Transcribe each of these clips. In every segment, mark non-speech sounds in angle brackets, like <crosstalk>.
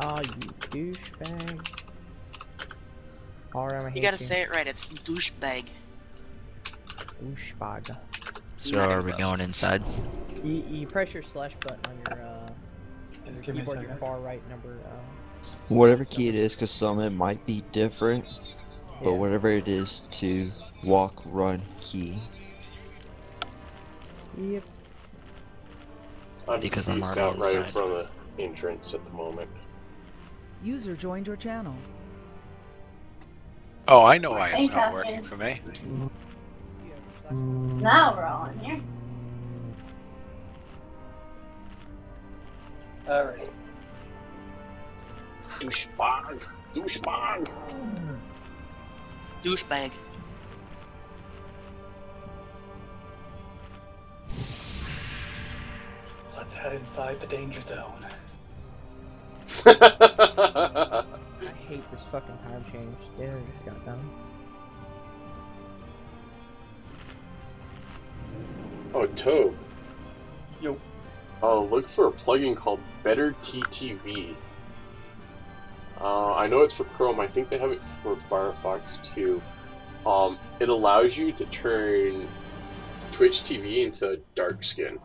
Oh, you douchebag. Alright, You gotta say it right. It's douchebag. Douchebag. So Not are we close. going inside? You, you press your slash button on your, uh, on your Just give me a keyboard, your far right number, uh, Whatever key it is, because some it might be different, but yeah. whatever it is to walk, run, key. Yep. I'm Because I'm spaced out right in front of the entrance at the moment. User joined your channel. Oh, I know why it's not Captain. working for me. Now we're all in here. Alright. Douchebag! Douchebag! Douchebag. Let's head inside the danger zone. <laughs> I hate this fucking time change. There, you got done. oh, Toad. Yo. Uh, look for a plugin called Better TTV. Uh, I know it's for Chrome. I think they have it for Firefox too. Um, it allows you to turn Twitch TV into dark skin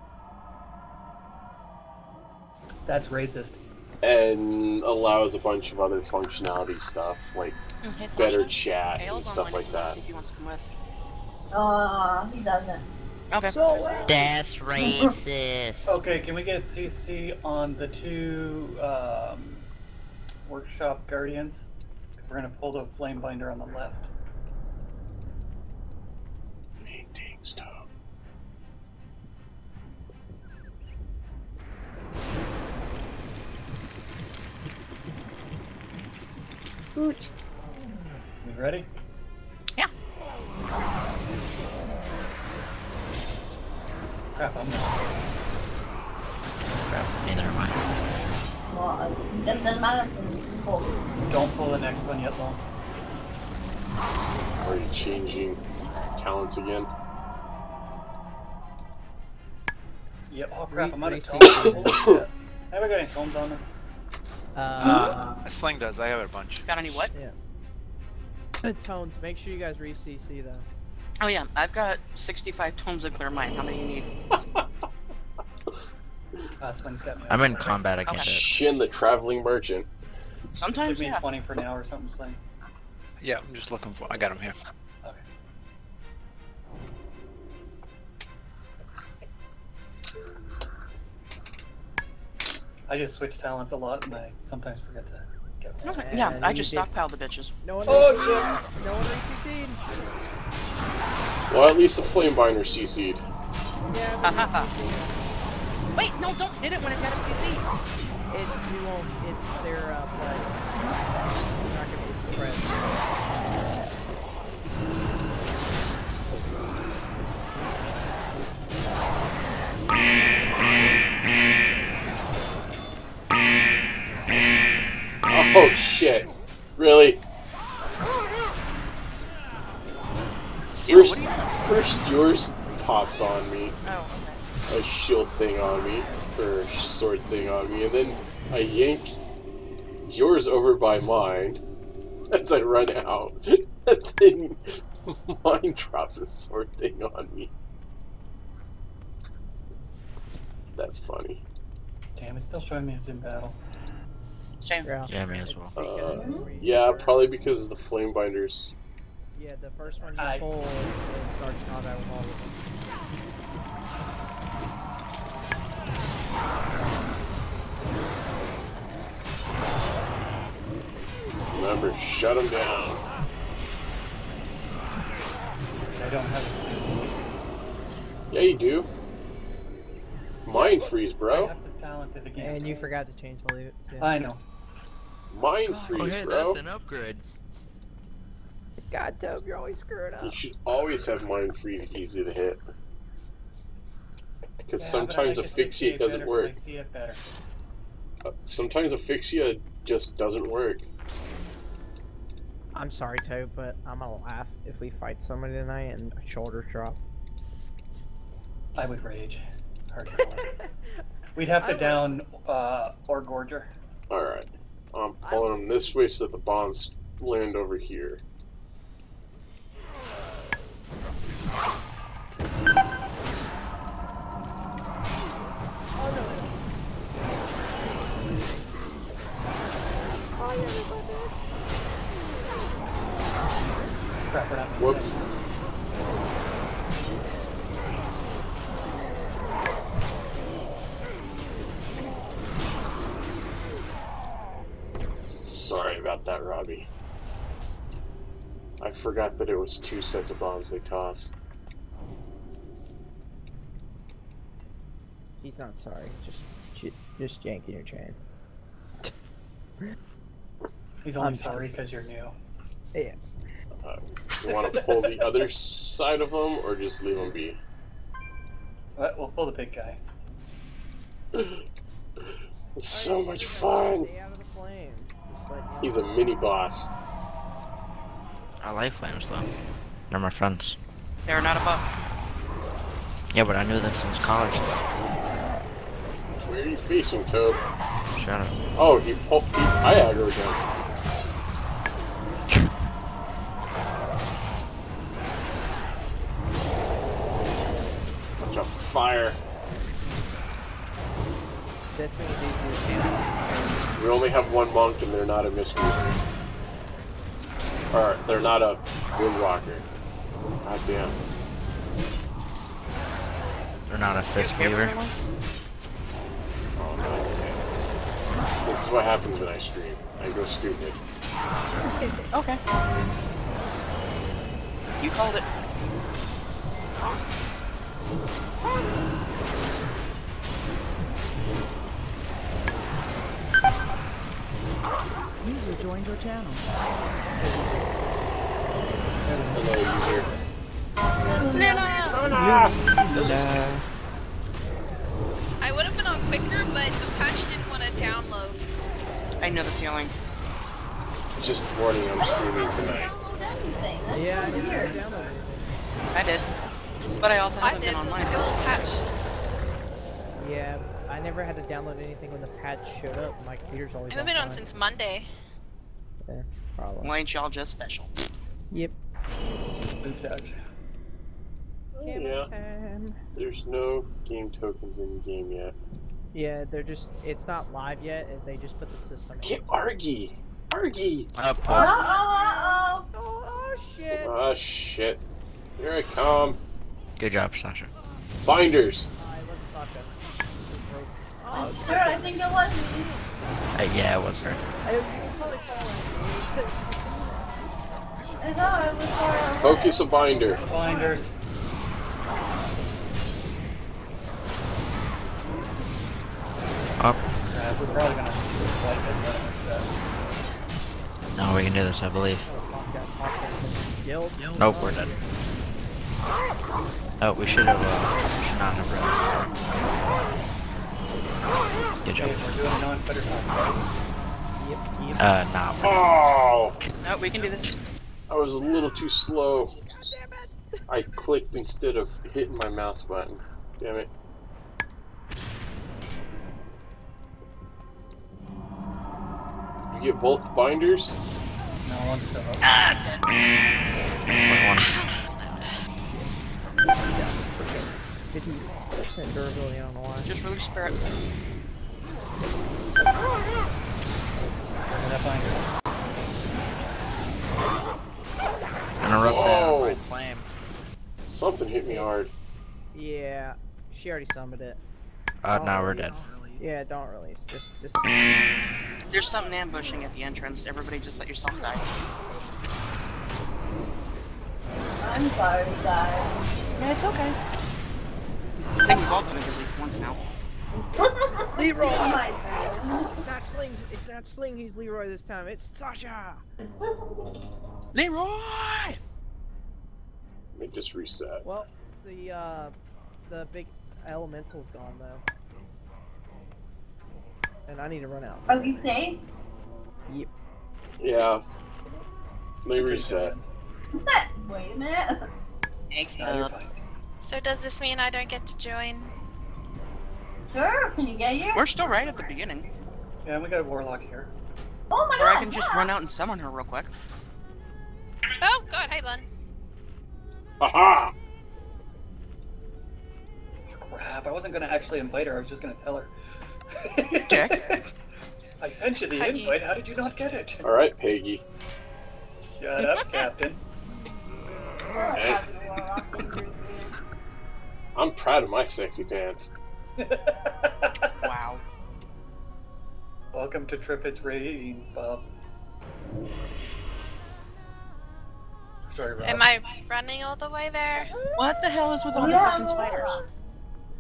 That's racist. And allows a bunch of other functionality stuff like Hey, better Sasha. chat and stuff like if you wanna that. See if he wants to come with. Uh, he doesn't. Okay. That's racist. <laughs> Okay, can we get CC on the two um, workshop guardians? 'Cause we're gonna pull the flame binder on the left. Maintain stuff. Boot. We ready? Yeah. Crap, I'm not. Hey, never mind. Well, it doesn't matter pull. Don't pull the next one yet, though. Are you changing talents again? Yep. Oh crap, I'm out of Re- tomes. reset. Holy shit. Have we got any tomes on them? Uh, Uh, Sling does. I have a bunch. Got any what? yeah. Tomes, make sure you guys re-CC though. Oh yeah, I've got 65 tomes of clear mind. How many you need? <laughs> Uh, Sling's got me. I'm in combat. I can't do. Shin the traveling merchant. Sometimes Give me yeah. 20 for now or something, Sling. Yeah, I'm just looking for. I got him here. I just switch talents a lot and I sometimes forget to get one. Okay. Yeah, I just did- stockpiled the bitches. No one Oh, re-CC'd. No one re-CC'd. Well, at least the flame binder CC'd. Yeah, re-CC'd. Wait, no, don't hit it when it got a CC. It, you won't, it's their, uh, play. You're not gonna get spread. <laughs> Oh shit! Really? Steal, First, what you first yours pops on me, Oh, a shield thing on me, or sword thing on me, and then I yank yours over by mine <laughs> as I run out. <laughs> and then mine drops a sword thing on me. That's funny. Damn, it's still showing me it's in battle. Okay. Shame. Yeah. Yeah, as well. Uh, yeah, probably because of the flame binders. Yeah, the first one you I- pull, it starts combat with all of them. Remember, shut them down. I don't have Yeah, you do. Mind freeze, I bro. have the talent the game. And you forgot to change the leave. Yeah. I know. Mind Oh, freeze, hey, bro. that's an upgrade. God, Tobe, you're always screwing up. You should always have mind freeze easy to hit. Because Yeah, sometimes like asphyxia doesn't work. I see it better. Uh, Sometimes asphyxia just doesn't work. I'm sorry, Tobe, but I'm gonna laugh if we fight somebody tonight and shoulders drop. I would rage. <laughs> Hardcore. We'd have I to would- down uh, Oregorger. Alright. I'm pulling them this way so that the bombs land over here. Whoops. Sorry Robbie. I forgot that it was two sets of bombs they toss. He's not sorry. Just, ju- just janking your chain. He's only I'm sorry because you're new. Yeah. Uh, you want to pull the <laughs> other side of them, or just leave them be? But we'll pull the big guy. It's <laughs> so much fun. He's a mini boss. I like flames though. They're my friends. They're not above. Yeah, but I knew them since college. Where are you facing, Toad? Shut up. Oh, he pulled. He, I aggroed him. Bunch of fire. Best thing to do is We only have one monk, and they're not a mystery. Or they're not a windwalker. God damn. They're not a fist You weaver. Oh, no. This is what happens when I stream. I go stupid. <laughs> Okay. You called it. User joined your channel. Hello, user. I would have been on quicker, but the patch didn't want to download. I know the feeling. Just warning, I'm streaming tonight. Yeah, I so never weird. downloaded. I did. But I also haven't did. been It was online a good since. little patch. Yeah, I never had to download anything when the patch showed up. My computer's always I haven't been on since Monday. Yeah, problem. Why ain't y'all just special? Yep. Oops, ouch. Yeah. Time. There's no game tokens in the game yet. Yeah, they're just, it's not live yet, and they just put the system in. Get Argy! Argy! Up, Uh up. oh, uh Oh, oh shit! Ah, shit. Here I come. Good job, Sasha. Binders! I wasn't Sasha. It broke. oh. Oh, I'm sure, I think it was me. Uh, yeah, it was her. I was probably falling. I thought it was far away. Focus a binder. Binders. Up. Uh, we're probably gonna fight this one instead. No, we can do this, I believe. Nope, we're dead. Oh, we should have, uh, should not have read Good job. Okay, we're doing non-fighter. Yep, yep. Uh, nah. we're- Oh! No, we can do this. I was a little too slow. I clicked instead of hitting my mouse button. Damn it. You get both binders? No, I'm still up. What one? 50% durability on the line. Just release spirit. Bring that binder. Interrupt Whoa. that. Flame. Something hit me hard. Yeah, she already summoned it. Uh, now we're dead. Yeah, don't release. Just, just. There's something ambushing at the entrance. Everybody just let yourself die. I'm sorry, guys. Yeah, it's okay. I think we've all done it at least once now. <laughs> Leroy! My. It's not Sling. It's not Sling. He's Leroy this time. It's Sasha. Leroy! Let me just reset. Well, the uh, the big elemental's gone though, and I need to run out. Are we safe? Yep. Yeah. Let me reset. Wait a minute. Thanks, No, you're Dub. fine. So does this mean I don't get to join? Sure, can you get here? We're still right at the beginning. Yeah, we got a warlock here. Oh my Or I god! can just run out and summon her real quick. Oh god, hey Lon. Haha! Crap, I wasn't gonna actually invite her, I was just gonna tell her. Dick. <laughs> I sent you the Peggy. invite, how did you not get it? Alright, Peggy. Shut up, Captain. <laughs> I'm proud of my sexy pants. <laughs> Wow. Welcome to Triffitt's Rain, Bob. Sorry, Rob. Am I running all the way there? What the hell is with all the fucking spiders?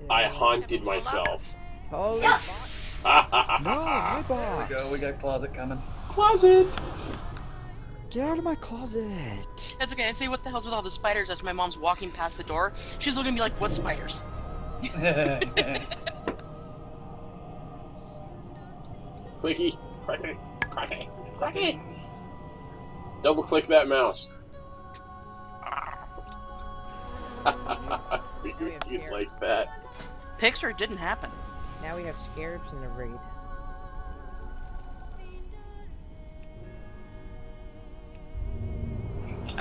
I haunted myself. Holy Yeah. fuck. <laughs> No, my There we go, we got closet coming. Closet! Get out of my closet. That's okay, I say what the hell's with all the spiders as my mom's walking past the door. She's looking at me like, what spiders? <laughs> Clicky, clicky, clicky, clicky. Double click that mouse. <laughs> you, you'd like that. Pixar didn't happen. Now we have scarabs in the raid.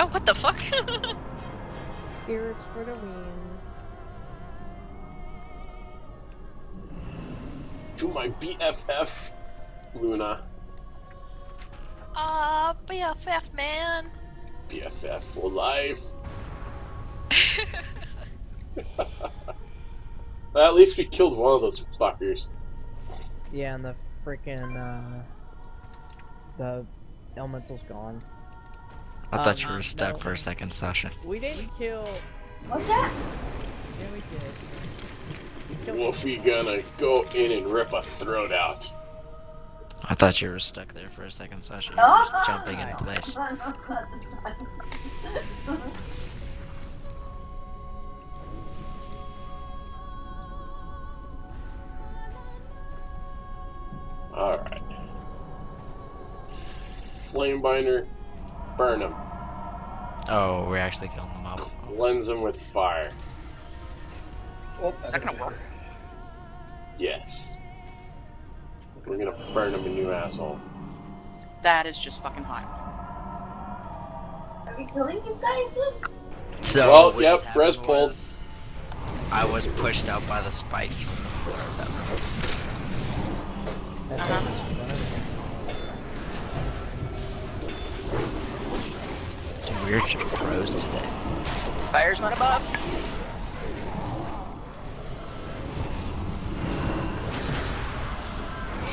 Oh, what the fuck? Spirits for the win. To my BFF, Luna. Aw, BFF, man. BFF for life. Well, <laughs> at least we killed one of those fuckers. Yeah, and the freaking uh, the elemental's gone. I thought Um, you were stuck no. for a second, Sasha. We didn't kill. What's that? Yeah, we did. We Wolfie gonna go in and rip a throat out. I thought you were stuck there for a second, Sasha. You were Oh, just jumping in place. <laughs> Alright. Flamebinder, burn him. Oh, we're actually killing the mob. Cleanse him with fire. Oh, Is that gonna work? Yes. We're gonna burn him a new asshole. That is just fucking hot. Are we killing these guys too? So, Well, yep, just res pulled. I was pushed out by the spikes from the floor of that room. Uh-huh. Dude, we're just pros today. Fire's not a buff.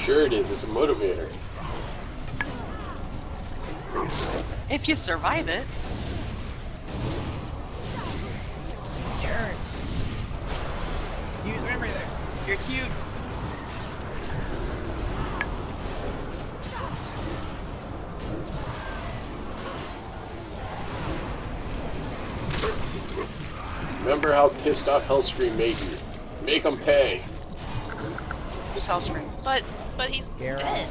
Sure it is, it's a motivator. If you survive it. Terrence. Use memory there. You're cute. Remember how pissed off Hellscream made you. Make him pay. Who's Hellscream? But, but he's Geralt. dead.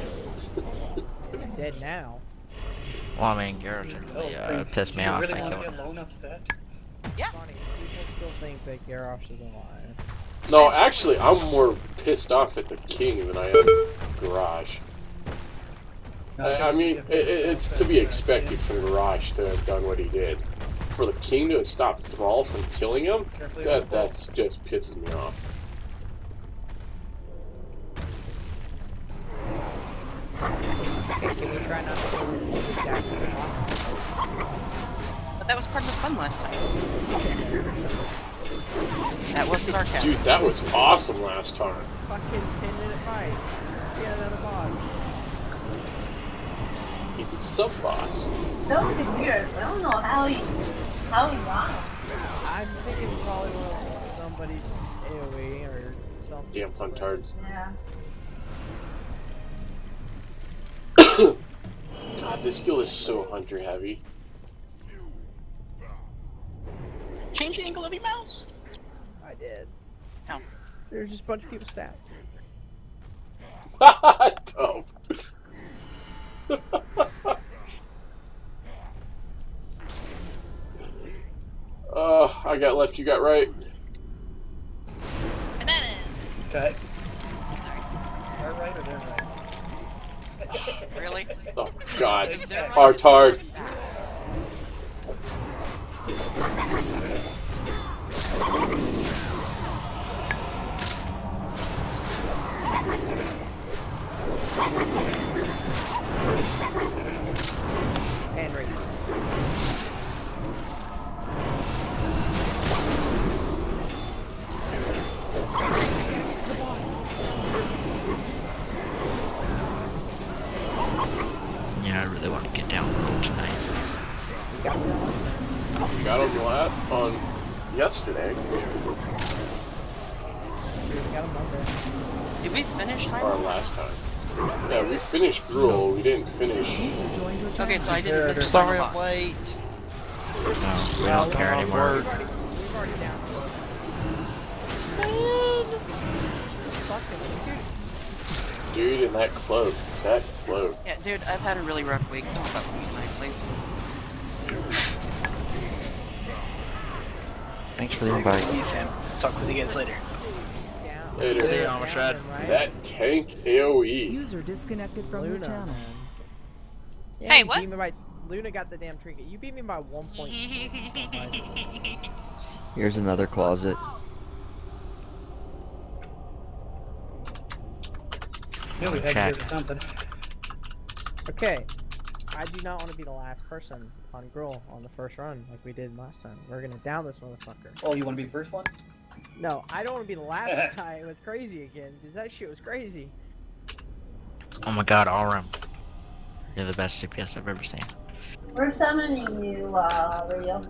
<laughs> Dead now. Well, I mean, Garrosh really uh, pissed me you off. really I want to killed get him. Lone upset? Yeah. Funny, people still think that Garrosh is alive. No, actually, I'm more pissed off at the king than I am Garrosh. I, I mean, it, it- it's to be expected from Garrosh to have done what he did. For the king to stop stopped Thrall from killing him, Carefully that with the ball. that's just pisses me off. Try not to go into the attack of the But that was part of the fun last time. That was sarcasm. Dude, that was awesome last time. Fucking 10 minute fight. Get another boss. He's a sub boss. That was weird. I don't know how he how he won. I'm thinking probably was somebody's AoE or something. Damn funtards. Yeah. <coughs> God, this skill is so hunter heavy. Change the angle of your mouse. I did. How? There's just a bunch of people stabbed. <laughs> Dope. <laughs> uh, I got left, you got right. Bananas. Okay. Sorry. Our right or their right? <laughs> Really? Oh god. If they're Artard. Yesterday. Got him Monday. Did we finish Or Hyrule? last time. Yeah, we finished Gruul. We didn't finish. User joined your channel. Okay, so I didn't miss Sorry final I'm late. No, we don't care anymore. We've already, we've already down. Fucking dude. Dude, in that cloak. That cloak. Yeah, dude, I've had a really rough week. Don't fuck with me tonight, please. Thanks for the invite. Hey, Sam. Talk with you guys later. Down. Later. See ya, Down Amstrad. That tank AoE. User disconnected from your channel. Yeah, Hey, you what? Beat me by, Luna got the damn trinket. You beat me by one point. <laughs> Here's another closet. Yeah, we had Check. to do something. Okay. I do not want to be the last person on Gruul on the first run like we did last time. We're gonna down this motherfucker. Oh, you want to be the first one? No, I don't want to be the last <laughs> guy. It was crazy again, because that shit was crazy. Oh my god, Aurum. You're the best CPS I've ever seen. We're summoning you, uh, Radio.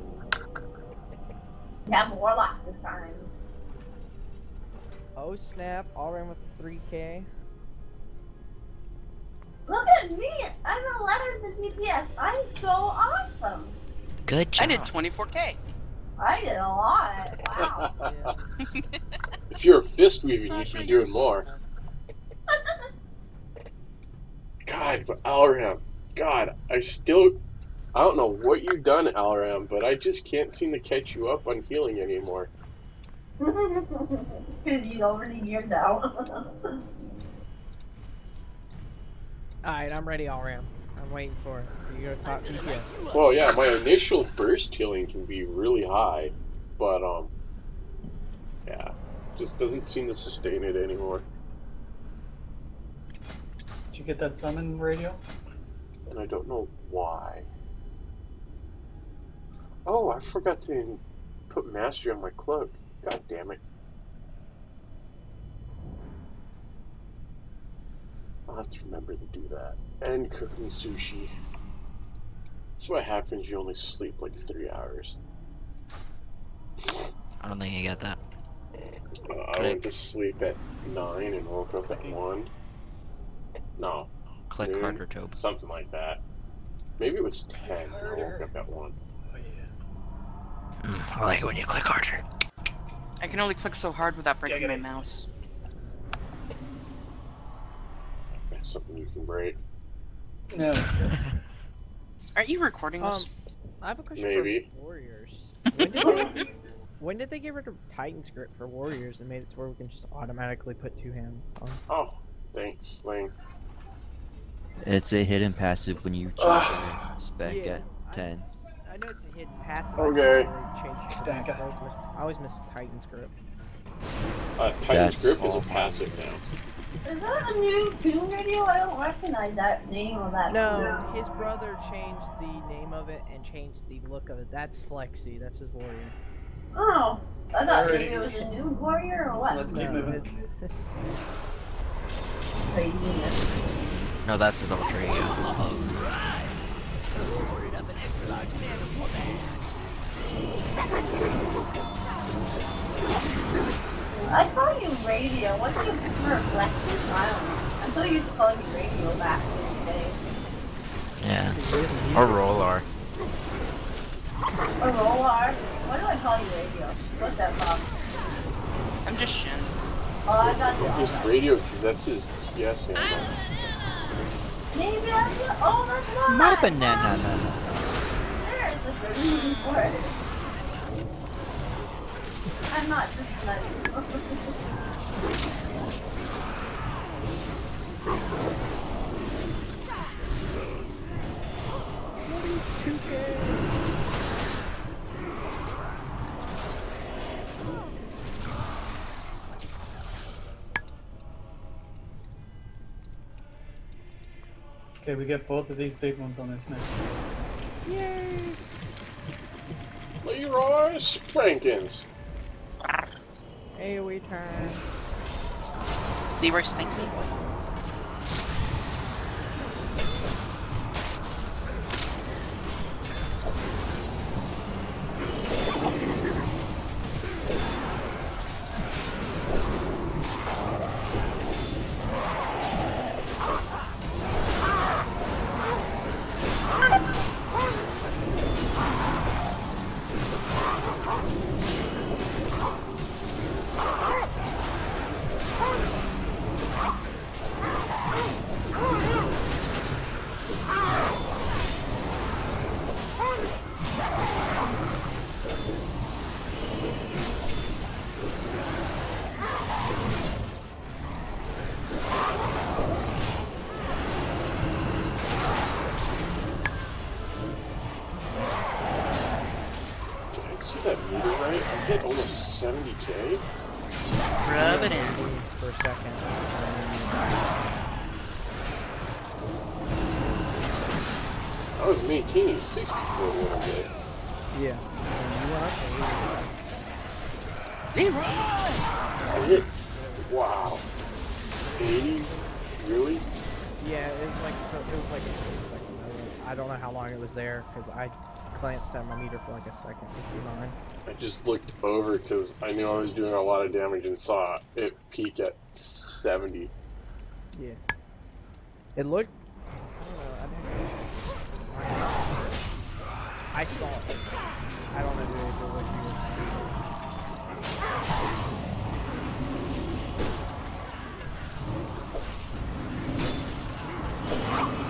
You have a Warlock this time. Oh snap, Alram with 3k. Look at me! I'm 11 to DPS. I'm so awesome. Good job. I did 24k. I did a lot. Wow. <laughs> If you're a fist weaver, you'd Sasha, be doing more. God, but Alram. God, I still. I don't know what you've done, Alram, but I just can't seem to catch you up on healing anymore. <laughs> Because he's already geared out. <laughs> Alright, I'm ready, Alram. I'm waiting for it. You go top DPS. Well, yeah, my initial burst healing can be really high, but, um. Yeah. Just doesn't seem to sustain it anymore. Did you get that summon radio? And I don't know why. Oh, I forgot to put mastery on my cloak. God damn it. I'll have to remember to do that. And cooking sushi. That's what happens, you only sleep like three hours. I don't think you got that. Uh, I went to sleep at 9 and woke up at 1. No, Click Noon, harder, Tobe. something like that. Maybe it was 10 and I woke up at 1. Oh, yeah. Mm, I like it when you click harder. I can only click so hard without breaking my it. mouse. That's something you can break. No. <laughs> Aren't you recording Um, this? I have a question Maybe. for Warriors. <laughs> When did, they, when did they get rid of Titan's Grip for Warriors and made it to where we can just automatically put two hands on? Oh, thanks, Ling. It's a hidden passive when you change your spec Yeah, at 10. I know it's a hidden passive. Okay. I just never changed it. Danka. I always miss, I always miss Titan's Grip. Uh, Titan's That's Grip is a passive now. Is that a new tune radio? I don't recognize that name or that No, tune. his brother changed the name of it and changed the look of it. That's Flexi. That's his warrior. Oh, I thought Alrighty. maybe it was a new warrior or what? Let's keep No, moving. No, that's his alter ego. I call you radio. What do you prefer, Flexus? I don't know. I'm so used to calling you radio back in the day. Yeah. Or Rolar. Or Rolar. Why do I call you radio? What's that from? I'm just Shin. Oh, I got you. I His radio, because that's his TS handle. Maybe that's it. Oh, that's not. My banana. There is a good reason for it. I'm not just letting you. Okay, we get both of these big ones on this next. Yay! Leroy Sprankins! AoE time. Leroy spank me. Because I glanced at my meter for like a second. You see mine? I just looked over because I knew I was doing a lot of damage and saw it peak at 70. Yeah. It looked. I don't know. I, didn't, I saw it. I don't know if it looked you.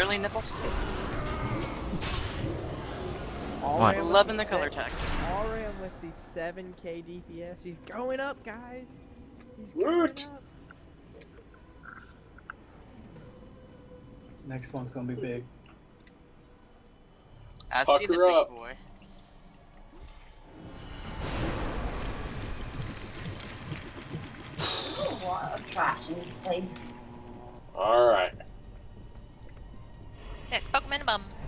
Really, nipples? All What? Loving the color text. Alram with the 7k DPS. He's going up, guys. He's Woot. going up. Next one's gonna be big. I Fuck see the her big up. boy. What a trash in this place. Alright. Next Pokemon Bum.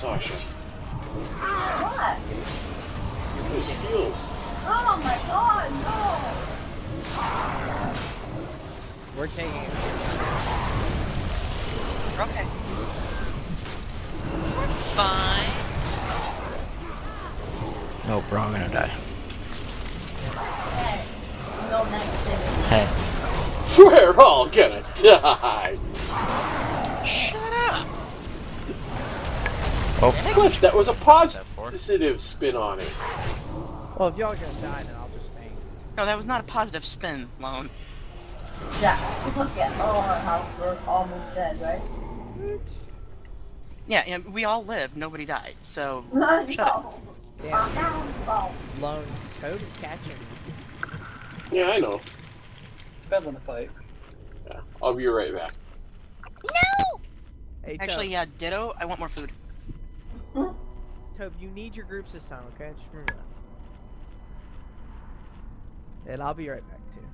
Sasha. Ah, what? Those heals. Oh my god, no! We're taking it. Okay. We're fine. Oh, bro, I'm gonna die. Hey, you go next to me. Hey. We're all gonna <laughs> die. Shut up! Oh, Cliff, that was a positive spin on it. Well, if y'all gonna die, then I'll just faint. No, that was not a positive spin, Lone. Yeah, look at all our house, we're almost dead, right? Yeah, yeah, we all lived. Nobody died. So <laughs> No, shut up. Damn, oh. lone toad is catching. Yeah, I know. Depends on the fight. Yeah, I'll be right back. No. Hey, Actually, yeah. Ditto. I want more food. Tope, you need your groups this time, okay? Just remember that. And I'll be right back, too.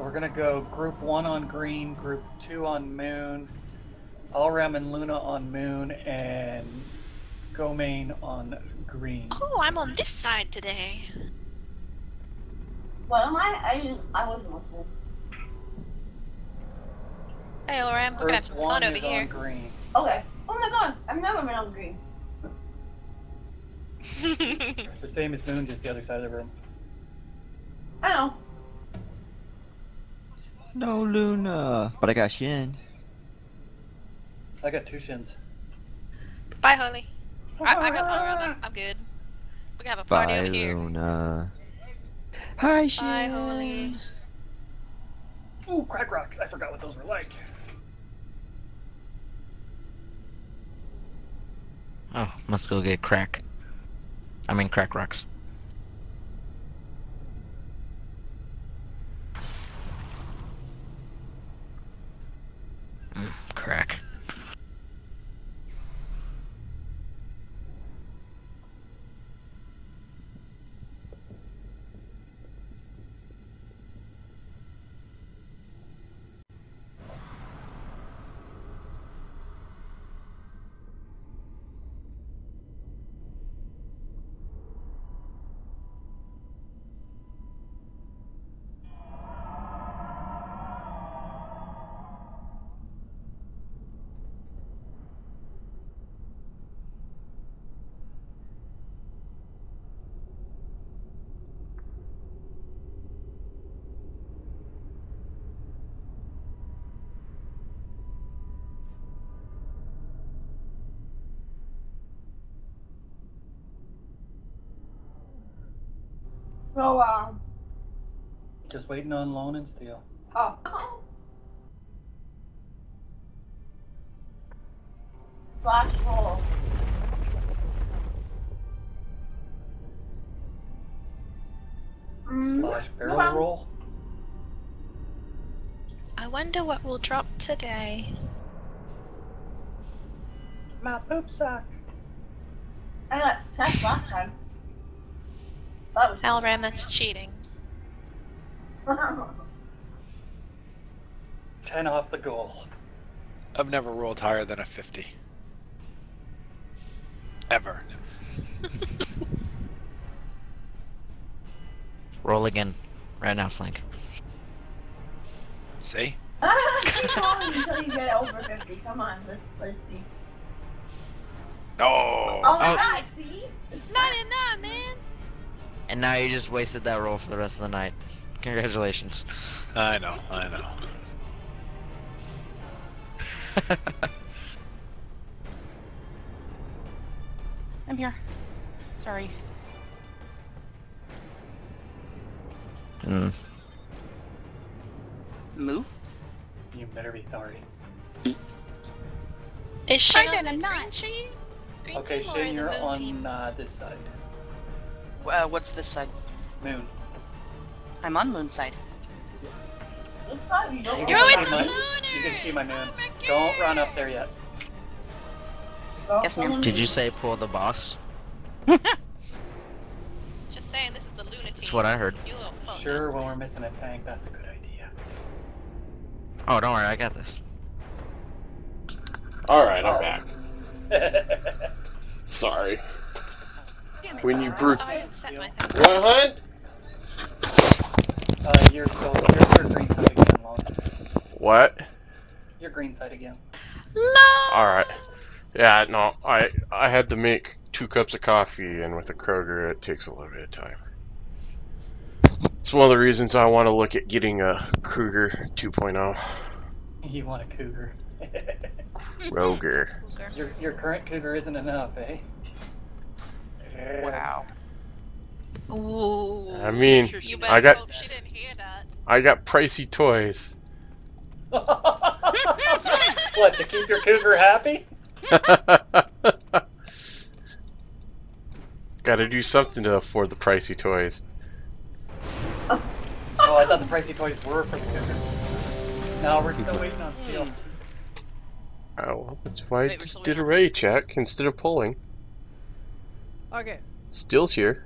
So we're gonna go group one on green, group two on moon, Alram and Luna on moon, and Gomain on green. Oh, I'm on this side today. What am I? I. I wasn't listening. Hey, Alram, we're gonna have Group some one fun over is here. on green. Okay. Oh my god, I've never been on green. <laughs> It's the same as moon, just the other side of the room. I know. No Luna, but I got Shin. I got two shins. Bye, Holly. I, I got I'm, I'm good. We can have a party Bye over here. Luna. Hi Shin. Bye, Holly. Ooh, crack rocks! I forgot what those were like. Oh, must go get crack. I mean, crack rocks. Mm, crack. Just waiting on loan and steel. Oh. Flash hole. Mm, Slash barrel well. roll. I wonder what will drop today. My poop sock. I got test last time. That was. Alram, that's cheating. <laughs> Ten off the goal. I've never rolled higher than a 50. Ever. <laughs> Roll again. Right now, Slink. See? <laughs> Keep going until you get over 50. Come on, let's, let's see. Oh! Oh Oh. god, see? It's 99, man! And now you just wasted that roll for the rest of the night. Congratulations. I know, I know. <laughs> I'm here. Sorry. Hmm. Moo? You better be sorry. Is she I on did the not. green team? Green Okay, team or in the you're on uh, this side. Uh, what's this side? Moon. I'm on Moonside. you don't You You're with the my- You can see my Lunars! moon. Oh Don't run up there yet. Don't Yes, ma'am. Did you say pull the boss? <laughs> Just saying, this is the lunatic. That's what I heard. You little fuck. Sure, when we're missing a tank, that's a good idea. Oh, don't worry, I got this. Alright, I'm back. <laughs> Sorry. When you brew. Oh, I didn't set my thing. What, hun? Uh, you're still you're, you're green side again, Lon. What? You're green side again. Alright. Yeah, no, I I had to make two cups of coffee, and with a Keurig, it takes a little bit of time. It's one of the reasons I want to look at getting a Keurig 2.0. <laughs> You want a cougar. Keurig. Your your current cougar isn't enough, eh? Wow. Ooh. I mean, You I got hope she didn't hear that. I got pricey toys. <laughs> what to keep your cougar happy? <laughs> Got to do something to afford the pricey toys. Oh, I thought the pricey toys were for the cougar. No, we're still waiting on steel. Oh, well, that's why I Wait, we're just did a ready check instead of pulling. Okay. Still's here.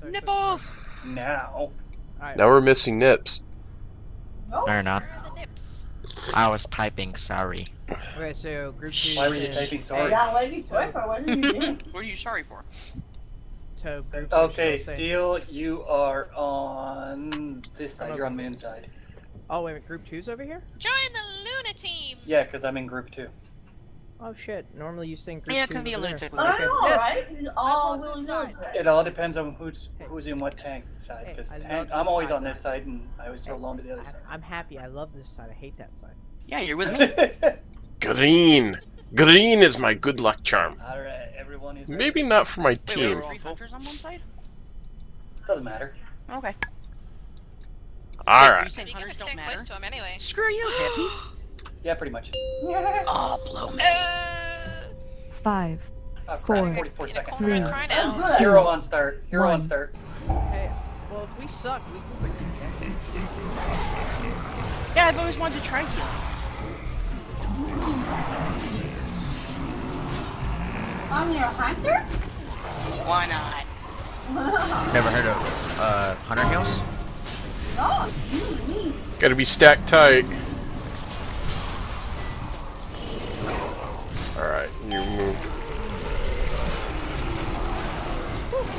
Sorry. sorry Nipples. Now. Alright. Now we're missing nips. Or not. The nips. I was typing sorry. Okay, so group two. Why were you typing sorry? Yeah, what did you toy for? What did you do? <laughs> What are you sorry for? So group Okay, still Steel, you are on this side. You're on moon side. Oh wait, a minute, group two's over here. Join the Luna team. Yeah, because I'm in group two. Oh shit! Normally you sing group Yeah, two. can be a over there. lunatic. I know, Yes. right? It's all I'm on this willy-nilly. side. It all depends on who's who's in what tank side. Hey, Because tank, I'm always side, on this side, and I always throw along to the other I- I'm happy. I love this side. I hate that side. Yeah, you're with me. <laughs> Green. Green is my good luck charm. all right, everyone is. ready. Maybe not for my Wait, wait, team. three hunters on one side? Doesn't matter. Okay. All You right. saying You're hunters don't matter? close to him anyway. Screw you, <gasps> hippie. <laughs> Yeah, pretty much. Oh, blow me. Five, Oh, Four. crap, 44 seconds. corner and Three. cry Oh, now. Hero on start. Hero on start. Hey, well if we suck, we can quick reject. Yeah, I've always wanted to try healing. I'm your hunter? Why not? <laughs> Never heard of uh Hunter Hills? Oh, you, me. Gotta be stacked tight. Alright, you move.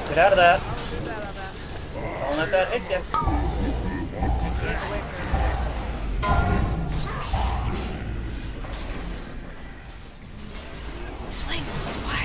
Get out of that. Don't let that hit you. Sling. Why?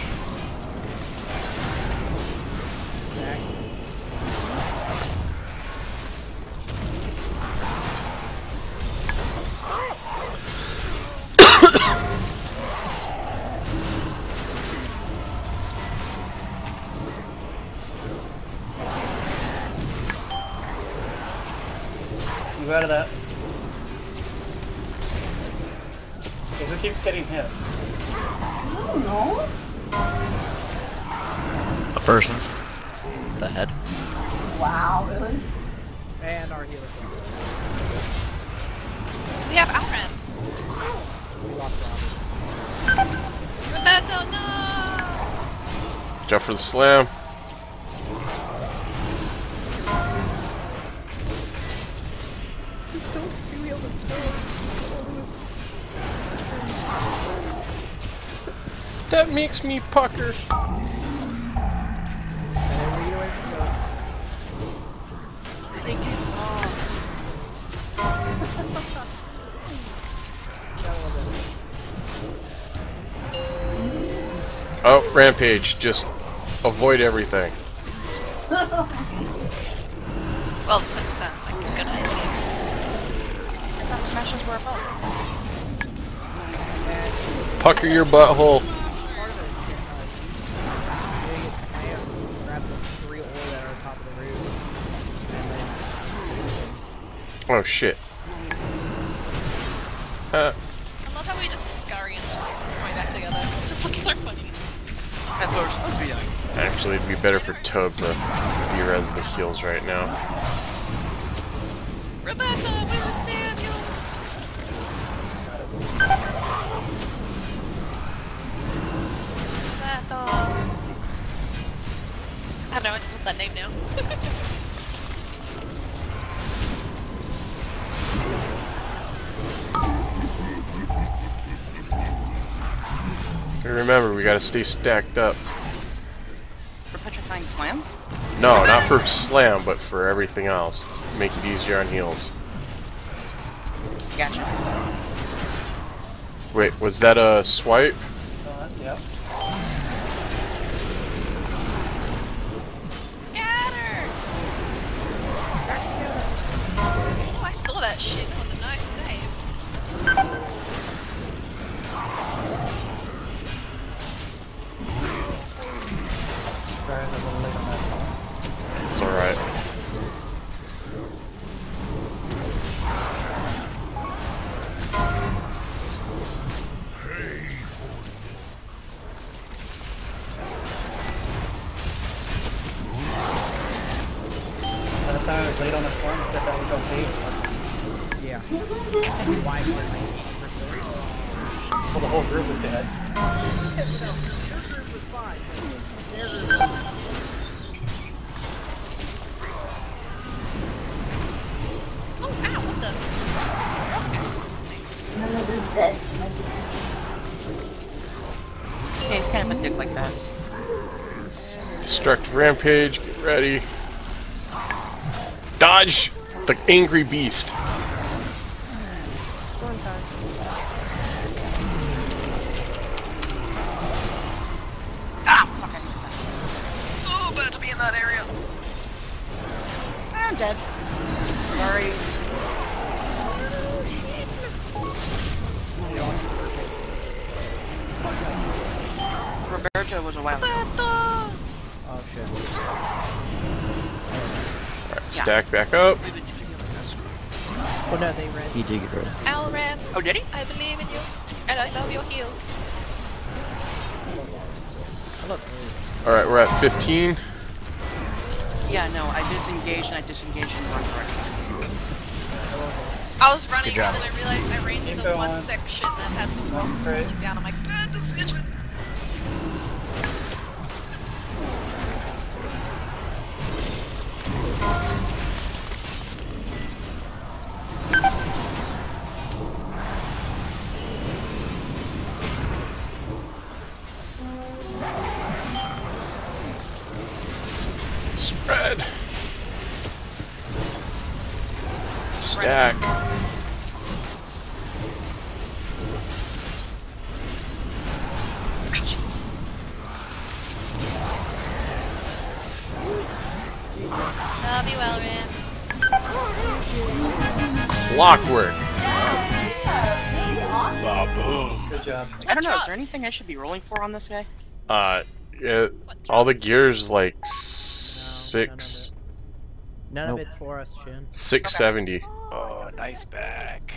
Move out of that. Okay, who keeps getting hit? I don't know. A person. The head. Wow, really? And our healer. We have Alren. We lost Rob. Roberto, no! Jump for the slam. Makes me pucker. <laughs> Oh, rampage. Just avoid everything. Well, that sounds like a good idea. I thought smashes were above. Pucker your butthole. Shit. Uh, I love how we just scurry and just going back together. It just looks so funny. That's what we're supposed to be doing. actually, it'd be better for Toad to de-res the heals right now. Gotta stay stacked up. For petrifying slam? No, not for slam, but for everything else. Make it easier on heals. Gotcha. Wait, was that a swipe? Get ready. Dodge the angry beast. 15. Yeah, no, I disengaged and I disengaged in the wrong direction. I was running Good and then I realized I ran to the going. one section that had the rocks Right. down. I'm like, ah, bad decision. Anything I should be rolling for on this guy? Uh, yeah, all the gears like six, None Nope. of it's for us, Shin. six seventy. Oh, nice back.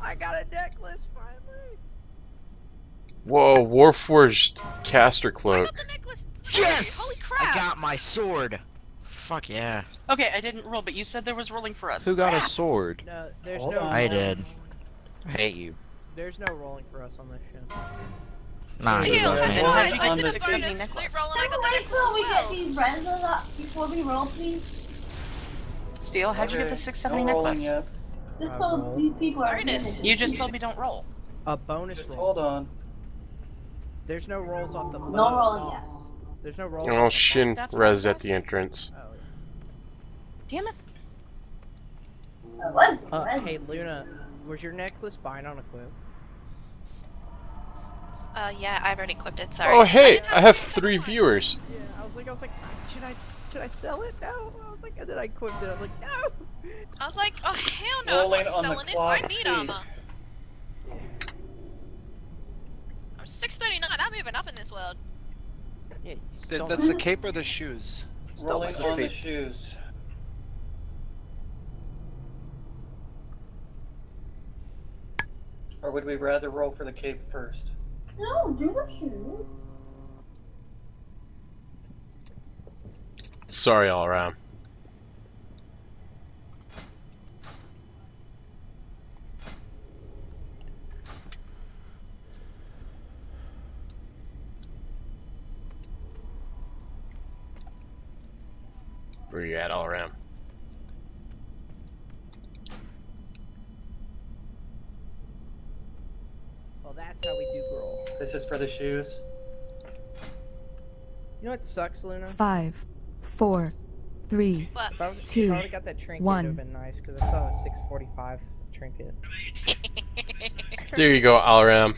I got a necklace finally. Whoa, Warforged caster I cloak. got the. Yes! Holy crap! I got my sword. Fuck yeah. Okay, I didn't roll, but you said there was rolling for us. Who got a sword? No, there's Hold no. I did. I hate you. There's no rolling for us on this Shin. Nah, Steal, you and got then me. I, you I get did the a 670 bonus loot necklace. roll and I got the we wait necklace till as we get these renderers up before we roll, please? Steel, how'd you get the 670 necklace? yet. Just so roll. these people are Ernest, doing. You just told me don't roll. A bonus Just roll. hold on. There's no rolls off the. No rolling boss. yet. There's no rolls. Oh, off the Shin That's what res at the entrance. boss. Oh, Damn it. What? Uh, hey Luna, was your necklace bind on equip? Uh, yeah, I've already equipped it. Sorry. Oh hey, didn't I have three equip viewers. Yeah, I was like, I was like, should I, should I sell it now? I was like, and then I equipped it. I was like, no. I was like, oh hell no, I'm not selling this. I need please. armor. I'm 639. I'm moving up in this world. Yeah, you Th- that's the <laughs> cape or the shoes? Rolling the on the shoes. Or would we rather roll for the cape first? No, do the shoe. Sorry all around. Where you at all around? That's how we do roll. This is for the shoes. You know what sucks, Luna? Five, four, three, If I, was, Two, I would've got that trinket, one. would've been nice, because I saw a 645 trinket. <laughs> There you go, Alram.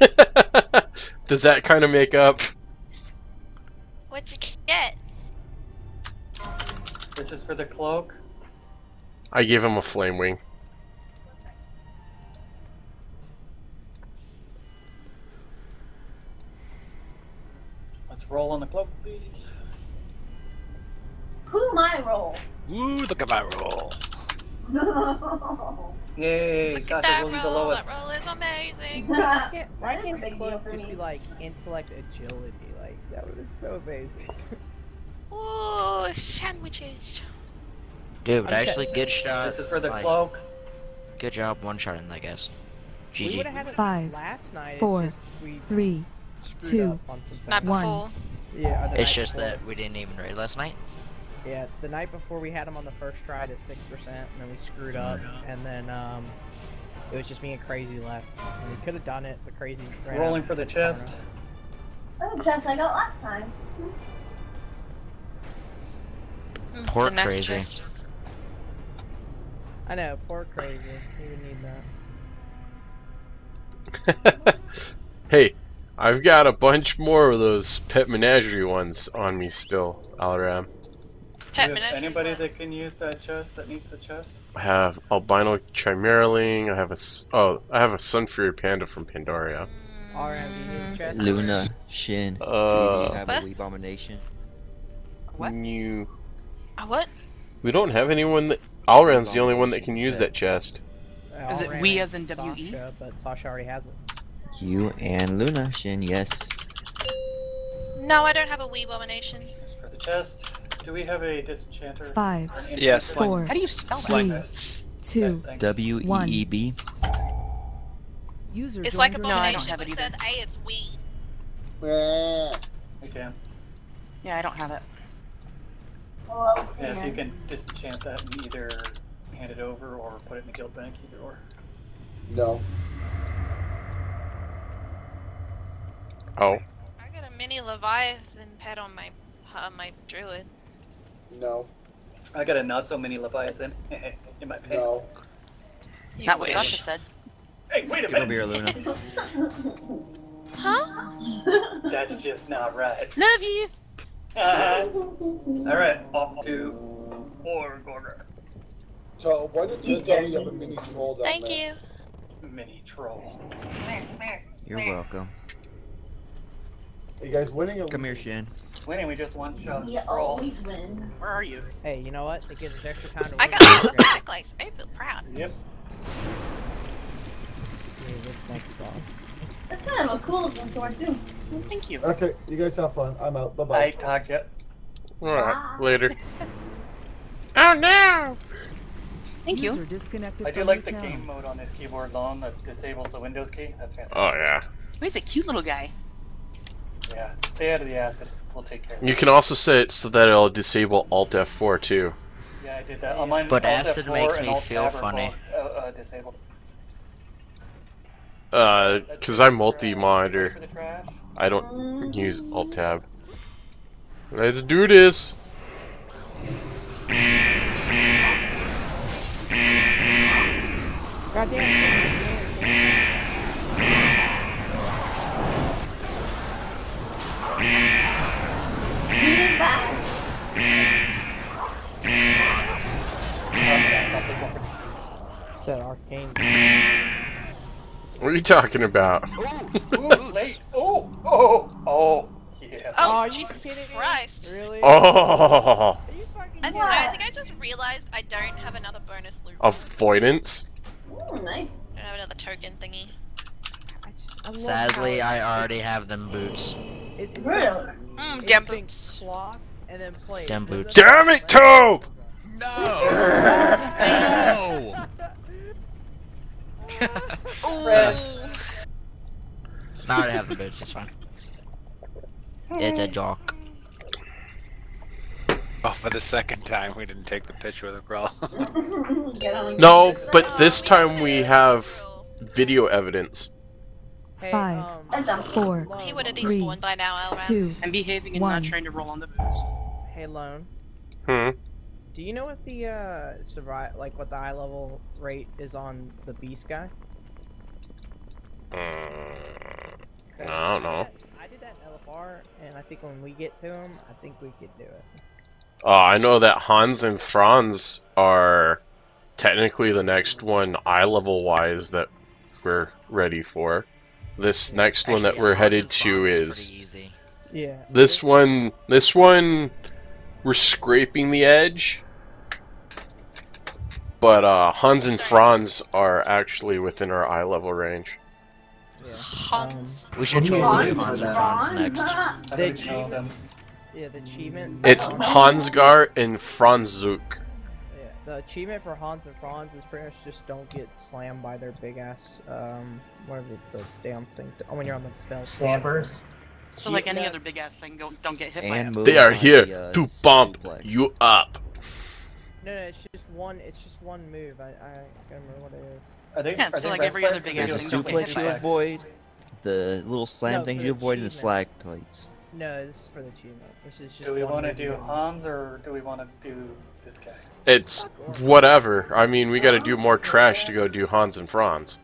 <laughs> Does that kind of make up? What'd you get? This is for the cloak. I gave him a flame wing. Roll on the cloak, please. Who my roll? Woo, look at my roll. <laughs> Yay, Look at that will the roll. lowest. That roll is amazing. <laughs> Why can't, why That is a can't the cloak for just me. be like intellect agility? Like, that would be so amazing. Ooh, sandwiches. Dude, I'm actually, good shot. This is for the like, cloak. Good job one shot shotting, I guess. We GG. would have had it Five, last night. four, just we three, screwed two, up on some Not things. One. before. Yeah, the It's just before. that we didn't even raid last night. Yeah, the night before we had him on the first try to six percent, and then we screwed up, and then um, it was just me and Crazy left. And we could have done it, but Crazy ran Rolling for the of chest. Oh, chest I got last time. Mm, Poor a crazy. chest. I know, poor Crazy. He would need that. <laughs> hey, I've got a bunch more of those pet menagerie ones on me still, Alram. Pet Do you have menagerie, anybody what? that can use that chest that needs the chest? I have albino chimeraling. I have a oh, I have a sunfury panda from Pandaria. RM, do you need a chest? Luna, Shin, do Uh, have What? a abomination? What? You, Uh, what? we don't have anyone that. Alram's the only one that can use that chest. Is it we as in WE? Sasha, but Sasha already has it. You and Luna, Shin, yes. No, I don't have a wee abomination. This for the chest. Do we have a disenchanter? Five, Yes. four, How do you spell that? Like three, that. two, Okay. W E E B. User It's like joined a your No, abomination, but it it said, hey, it's wee. You can. Yeah, I don't have it. Well, Yeah, if you can disenchant that and either hand it over or put it in the guild bank, either or. No. Oh, I got a mini Leviathan pet on my uh, my druid. No. I got a not so mini Leviathan <laughs> in my pants. No. You Not what. Sasha said. Hey, wait a Come over minute! here, Luna. <laughs> Huh? That's just not right. <laughs> Love you. Uh, Alright, off to Oregorger. So why did you tell me you have a mini troll down Thank there? you. Mini troll. You're welcome. Are you guys winning or Come here, Shin. Winning, we just one shot. You Roll. always win. Where are you? Hey, you know what? It gives us extra time to I win. got myself a necklace. I feel proud. Yep. Yeah, this next boss. That's kind of a cool looking sword too. Thank you. Okay, you guys have fun. I'm out. Bye I bye. talk ya. alright, later. <laughs> oh no! Thank you. I do like the channel. game mode on this keyboard long that disables the Windows key. That's fantastic. Oh yeah. He's a cute little guy. Yeah. Stay out of the acid. We'll take care of it. You can also set it so that it'll disable Alt F4 too. Yeah, I did that. On mine, But Alt acid F4 makes me feel funny. both, Uh, uh, disabled. Uh, cause I'm multi-monitor. trash. For the trash. I don't use Alt Tab. Let's do this. He's back. Okay, I'll take one for Said arcane. What are you talking about? Ooh, late. Oh, oh, oh, yeah. Oh, Aw, you Jesus? Christ. Really? oh, Are you fucking I, kidding I think I just realized I don't have another bonus loot. avoidance. Ooh, nice. I don't have another token thingy. I just, Sadly, I already have them boots. it, it's Really? like- Mmm, damn boots. clock and then play. Damn boots. Damn it, Tobe! No! <laughs> Ooh. <laughs> <laughs> Now I have the boots, it's fine. It's a joke. Oh, for the second time, we didn't take the picture of the girl. Get on No, but this time we have video evidence. Hey, Five, um, four, He would have three, despawned by now, Alram. two, I'm behaving and One. not trying to roll on the boots. Hey, Lone. Hmm. Do you know what the uh survive like what the eye level rate is on the beast guy? Mm, I don't know. I did that in LFR, and I think when we get to him, I think we could do it. Uh, I know that Hans and Franz are technically the next one eye level wise that we're ready for. This next one that Actually, we're headed to is is easy. Yeah. this one. This one, we're scraping the edge. But uh, Hans and Franz are actually within our eye level range. Hans. We should Franz, totally do Hans and Franz Franz, next. The achievement. Yeah, the achievement. It's um, Hansgar and Franzuk. Yeah, the achievement for Hans and Franz is pretty much just don't get slammed by their big ass um whatever the, the damn thing. Oh, when you're on the belt. Stampers. So like any other big ass thing, don't don't get hit by And it. They are here the, uh, to bump suplex. you up. No, no, it's just one. It's just one move. I I can't remember what it is. Are they, Yeah, are so they like every other big Because ass There's a thing, don't don't get get suplex you by avoid, the little slam No, things you avoid, and the achievement. slag plates. No, this is for the achievement. This is just. Do we want to do you. Hans or do we want to do this guy? It's whatever. I mean, we got to do more trash to go do Hans and Franz.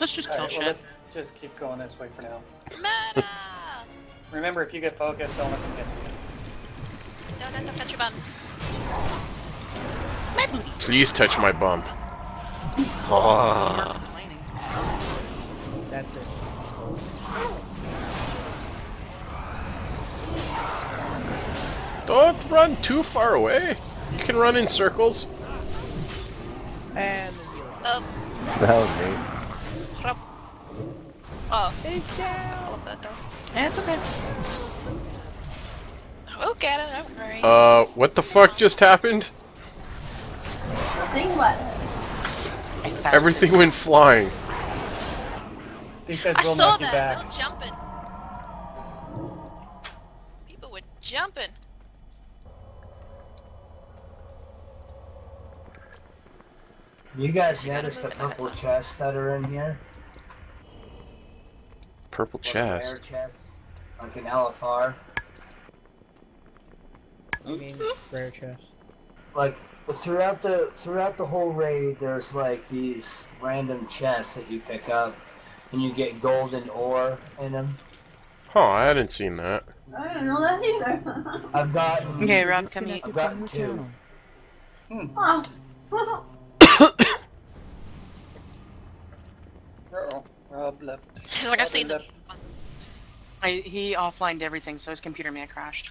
Let's just kill Alright, well, shit. let's just keep going this way for now. Meta! <laughs> Remember, if you get focused, don't let them get to you. Don't let them touch your bums. Please touch my bump. Ah. Complaining. That's it. Don't run too far away. You can run in circles. And up. Oh, That was me. crap. Oh, It's it's all of that though. Yeah, it's okay. We'll get it, don't worry. Uh, what the fuck just happened? Nothing but I found Everything it. went flying. These guys I saw that. back. They were jumping. People were jumping. You guys You notice the move it that purple chests that are in here? Purple Like rare chest. chests, like an LFR. I mean, <laughs> rare chest. Like throughout the throughout the whole raid, there's like these random chests that you pick up, and you get golden ore in them. Huh, I hadn't seen that. I don't know that either. I've gotten. Okay, Rob, come eat. I've gotten two. oh. <laughs> Uh-oh. Rob left. He's like, I've seen them once. I, he offlined everything, so his computer may have crashed.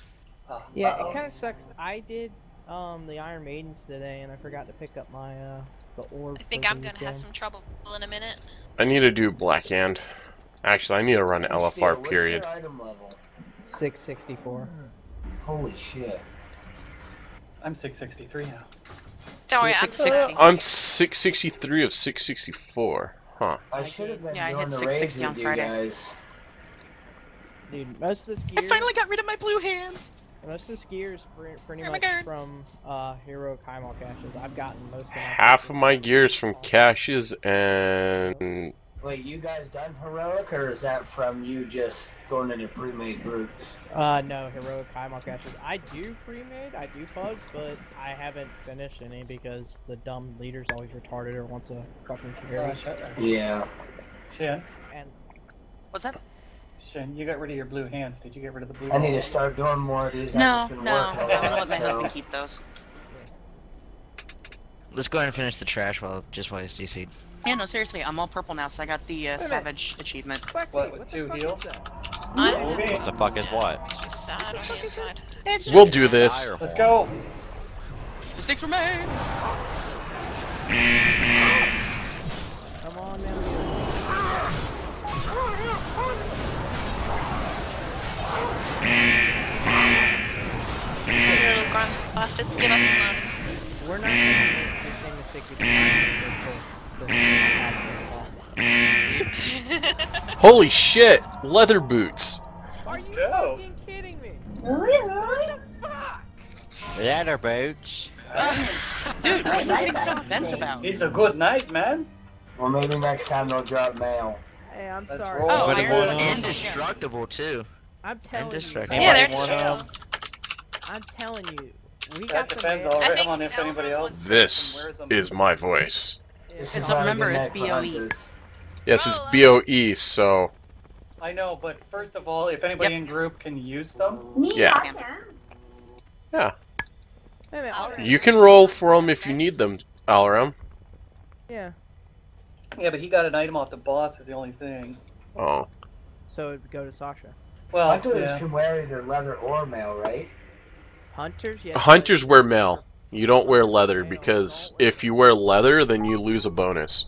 left. Yeah, Uh-oh. it kind of sucks. I did um the Iron Maidens today, and I forgot to pick up my uh the orb. I think I'm gonna have some trouble in a minute. I need to do Blackhand. Actually, I need to run Steel, LFR what's period. your item level? 664. Holy shit. I'm 663 now. Don't worry, You're I'm 660. I'm 663 of 664. Huh. I should have been Yeah, I hit 660 on Friday. guys. Dude, most of the I finally got rid of my blue hands. most of the skiers pre- pretty Oh much God. from uh hero Kaimal caches. I've gotten most of my Half of my gears from caches and Wait, you guys done heroic, or is that from you just going into pre-made groups? Uh, no, heroic Kaimal caches. I do pre-made, I do pugs, but I haven't finished any because the dumb leader's always retarded or wants a fucking hero. Yeah. Shin, And What's that? Shin, you got rid of your blue hands. Did you get rid of the blue I need to start doing more of these. I've No, just been no. working I'm gonna lot, let my so- husband keep those. Let's go ahead and finish the trash while just while he's DC'd. Yeah, no, seriously, I'm all purple now, so I got the uh, Savage achievement. What, with two heals? I don't know. What the fuck is what? It's just sad on the inside. It's we'll do this. Let's go! Mistakes were made. come on, man. You little grunt bastards, give us some love. We're not gonna make the same mistake we did last time. <laughs> Holy shit! Leather boots. Are you go. fucking kidding me? Really? Really? Leather boots. <laughs> Dude, what are you like getting so that bent about? It's a good night, man. Or maybe next time they'll drop mail. Hey, I'm Let's sorry. roll. Oh, But Iron Man. indestructible too. I'm telling you. Indestructible. Yeah, they're Anybody I'm telling you. We That got depends mail. on on if anybody else. This is my voice. This And is so remember, it's next BOE. Yes, it's Oh, BOE, so I know, but first of all, if anybody Yep. in group can use them, Me, Yeah. I can. yeah. Wait a minute, You can roll for them if you need them, Alram. Yeah. yeah, but he got an item off the boss is the only thing. Oh. So it'd go to Sasha. Well, Hunters yeah. can wear either leather or mail, right? Hunters, yeah. Hunters wear mail. You don't wear leather because if you wear leather, then you lose a bonus.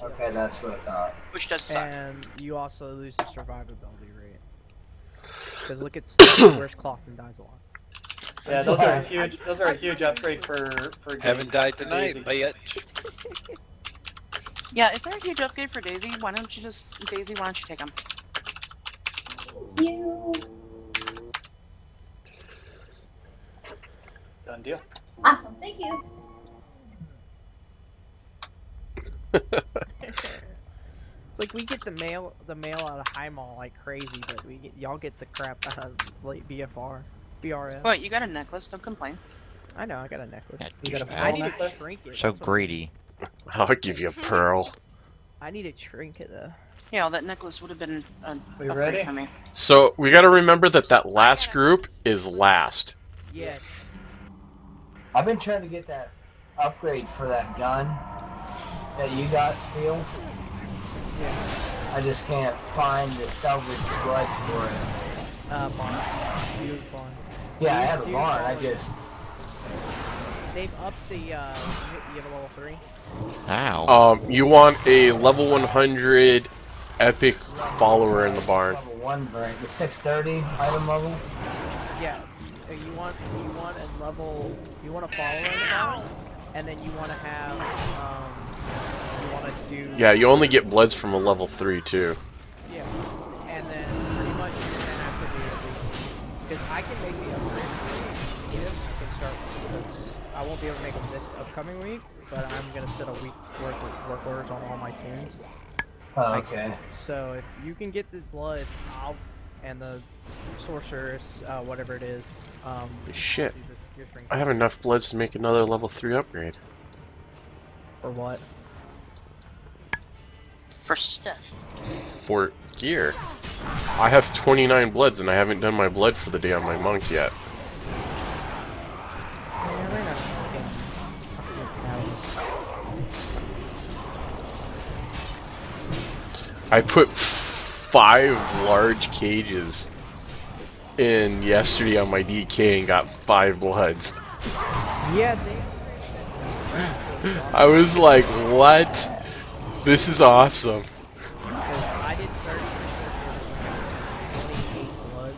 Okay, that's what I thought. Which does suck. And you also lose the survivability rate. Because look at Steve, wears cloth and dies a lot. Yeah, those are a huge. Those are a huge upgrade for for. Haven't died Daisy. tonight, <laughs> bitch. Yeah, if they're a huge upgrade for Daisy, why don't you just Daisy? Why don't you take them? You. Done deal. Awesome, thank you. <laughs> It's like we get the mail, the mail out of Highmaul like crazy, but we get y'all get the crap out of late BFR, BRF. What? You got a necklace? Don't complain. I know, I got a necklace. Yeah, You got a douchebag. I pearl need to necklace? shrink. So greedy. <laughs> I'll give you a <laughs> pearl. I need a trinket though. Yeah, that necklace would have been a We upgrade ready? for me. So we gotta remember that that last group is last. Yes. I've been trying to get that upgrade for that gun that you got, Steel. Yeah. I just can't find the Savage Blood for it. Uh, barn. Dude, barn. Yeah, I have a barn. I just They've upped the. Uh, you have a level three. Ow. Um, you want a level 100 epic follower in the barn. level one variant, the 630 item level. Yeah. You want you want a level. You want a follower in the and then you want to have. Um, you want to do. Yeah, you only get bloods from a level 3 too. Yeah. And then pretty much you're gonna have to do because I can make the upgrade. if you. I can start because I won't be able to make them this upcoming week, but I'm gonna set a week worth of work orders on all my toons. Oh, okay. So if you can get the blood, I'll and the sorceress, uh, whatever it is. Um, Shit. I'll do the- your shrink I have enough bloods to make another level 3 upgrade. For what? For stuff. For gear. I have 29 bloods and I haven't done my blood for the day on my monk yet. Yeah, they're not fucking- fucking I put five large cages in yesterday on my DK and got five bloods. cows. Yeah, they. <laughs> I was like, what? This is awesome. I did 30 28 blood.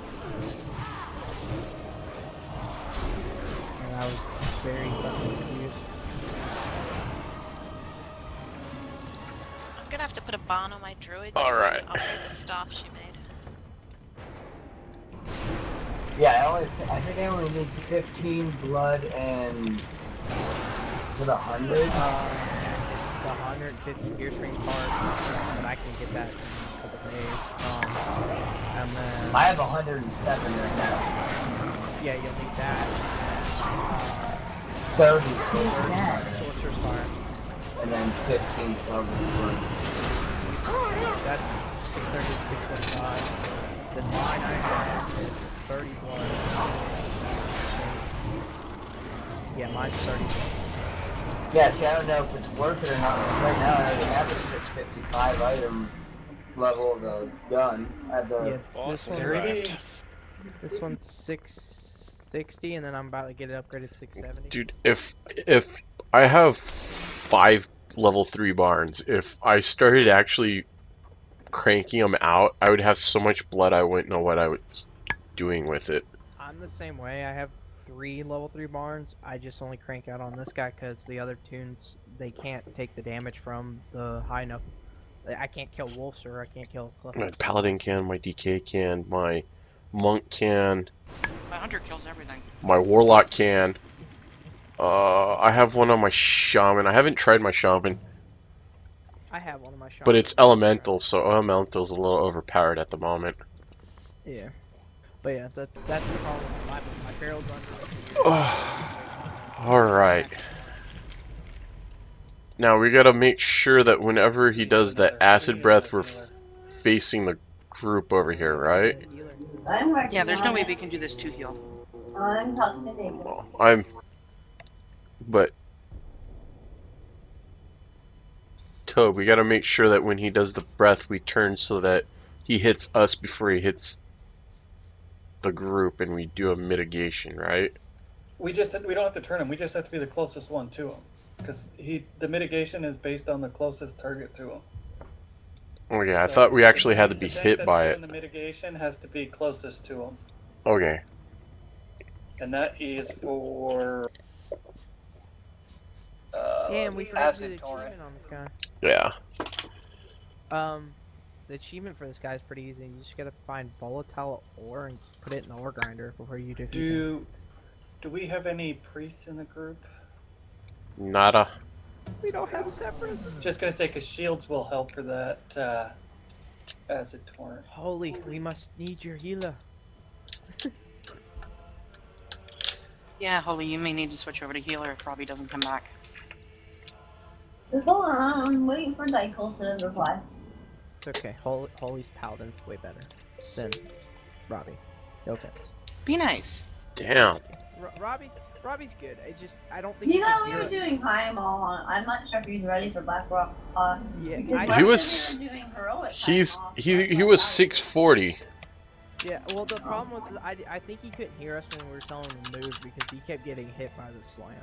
And I was very fucking confused. I'm gonna have to put a bond on my druid. All right. so I right. can the staff she made. Yeah, I only I think I only need 15 blood and is it 100? Uh, it's 150 gear string card, and I can get that in a couple days. Um, and then, I have 107 right now. yeah, you'll need that. 30 Uh, silver Sorcerous Fire. and then 15 silver blood. That's 630 625. Then mine I have is 30 blood. Yeah, mine's 30. Yeah, see, I don't know if it's worth it or not. Right now, I already have a 655 item level of the gun. I have the Yeah, this has one, arrived. this one's 660, and then I'm about to get it upgraded to 670. Dude, if if I have five level three barns, if I started actually cranking them out, I would have so much blood I wouldn't know what I was doing with it. I'm the same way. I have three level three barns. I just only crank out on this guy because the other toons they can't take the damage from the high enough. I can't kill wolves or I can't kill. Cliff My paladin can, my DK can, my monk can, My hunter kills everything. my warlock can. Uh, I have one on my shaman. I haven't tried my shaman. I have one of my shots. But it's elemental, so elemental's a little overpowered at the moment. Yeah. But yeah, that's that's the problem. My my barrel's <sighs> under. Alright. Now we gotta make sure that whenever he does that acid breath, we're facing the group over here, right? I'm working Yeah, there's no way we can do this two heal. I'm talking to David. I'm. But. Tobe, we gotta make sure that when he does the breath, we turn so that he hits us before he hits the group and we do a mitigation, right? We just we don't have to turn him. We just have to be the closest one to him, because he the mitigation is based on the closest target to him. Okay, I So thought we actually had to be hit that's by doing it. The mitigation has to be closest to him, Okay. and that is for. Uh, Damn, we forgot to do acid the torrent. on this Yeah. Um, the achievement for this guy is pretty easy. You just gotta find volatile ore and put it in the ore grinder before you defeat him. Do do we have any priests in the group? Nada. We don't have separates. Just gonna say, because shields will help for that uh, acid torrent. Holy, we must need your healer. <laughs> Yeah, Holy, you may need to switch over to healer if Robbie doesn't come back. Just hold on, I'm waiting for Dykel to reply. It's okay. Holy, Holy's paladin's way better than Robbie. No offense. Be nice. Damn. Ro- Robbie, Robbie's good. I just, I don't think You he know, we hear were it. doing Paimon. on- I'm not sure if he's ready for Blackrock. Uh, Yeah, I- He was- doing heroic He's he he was 640. Yeah, well, the problem was I, I think he couldn't hear us when we were telling him to move because he kept getting hit by the slam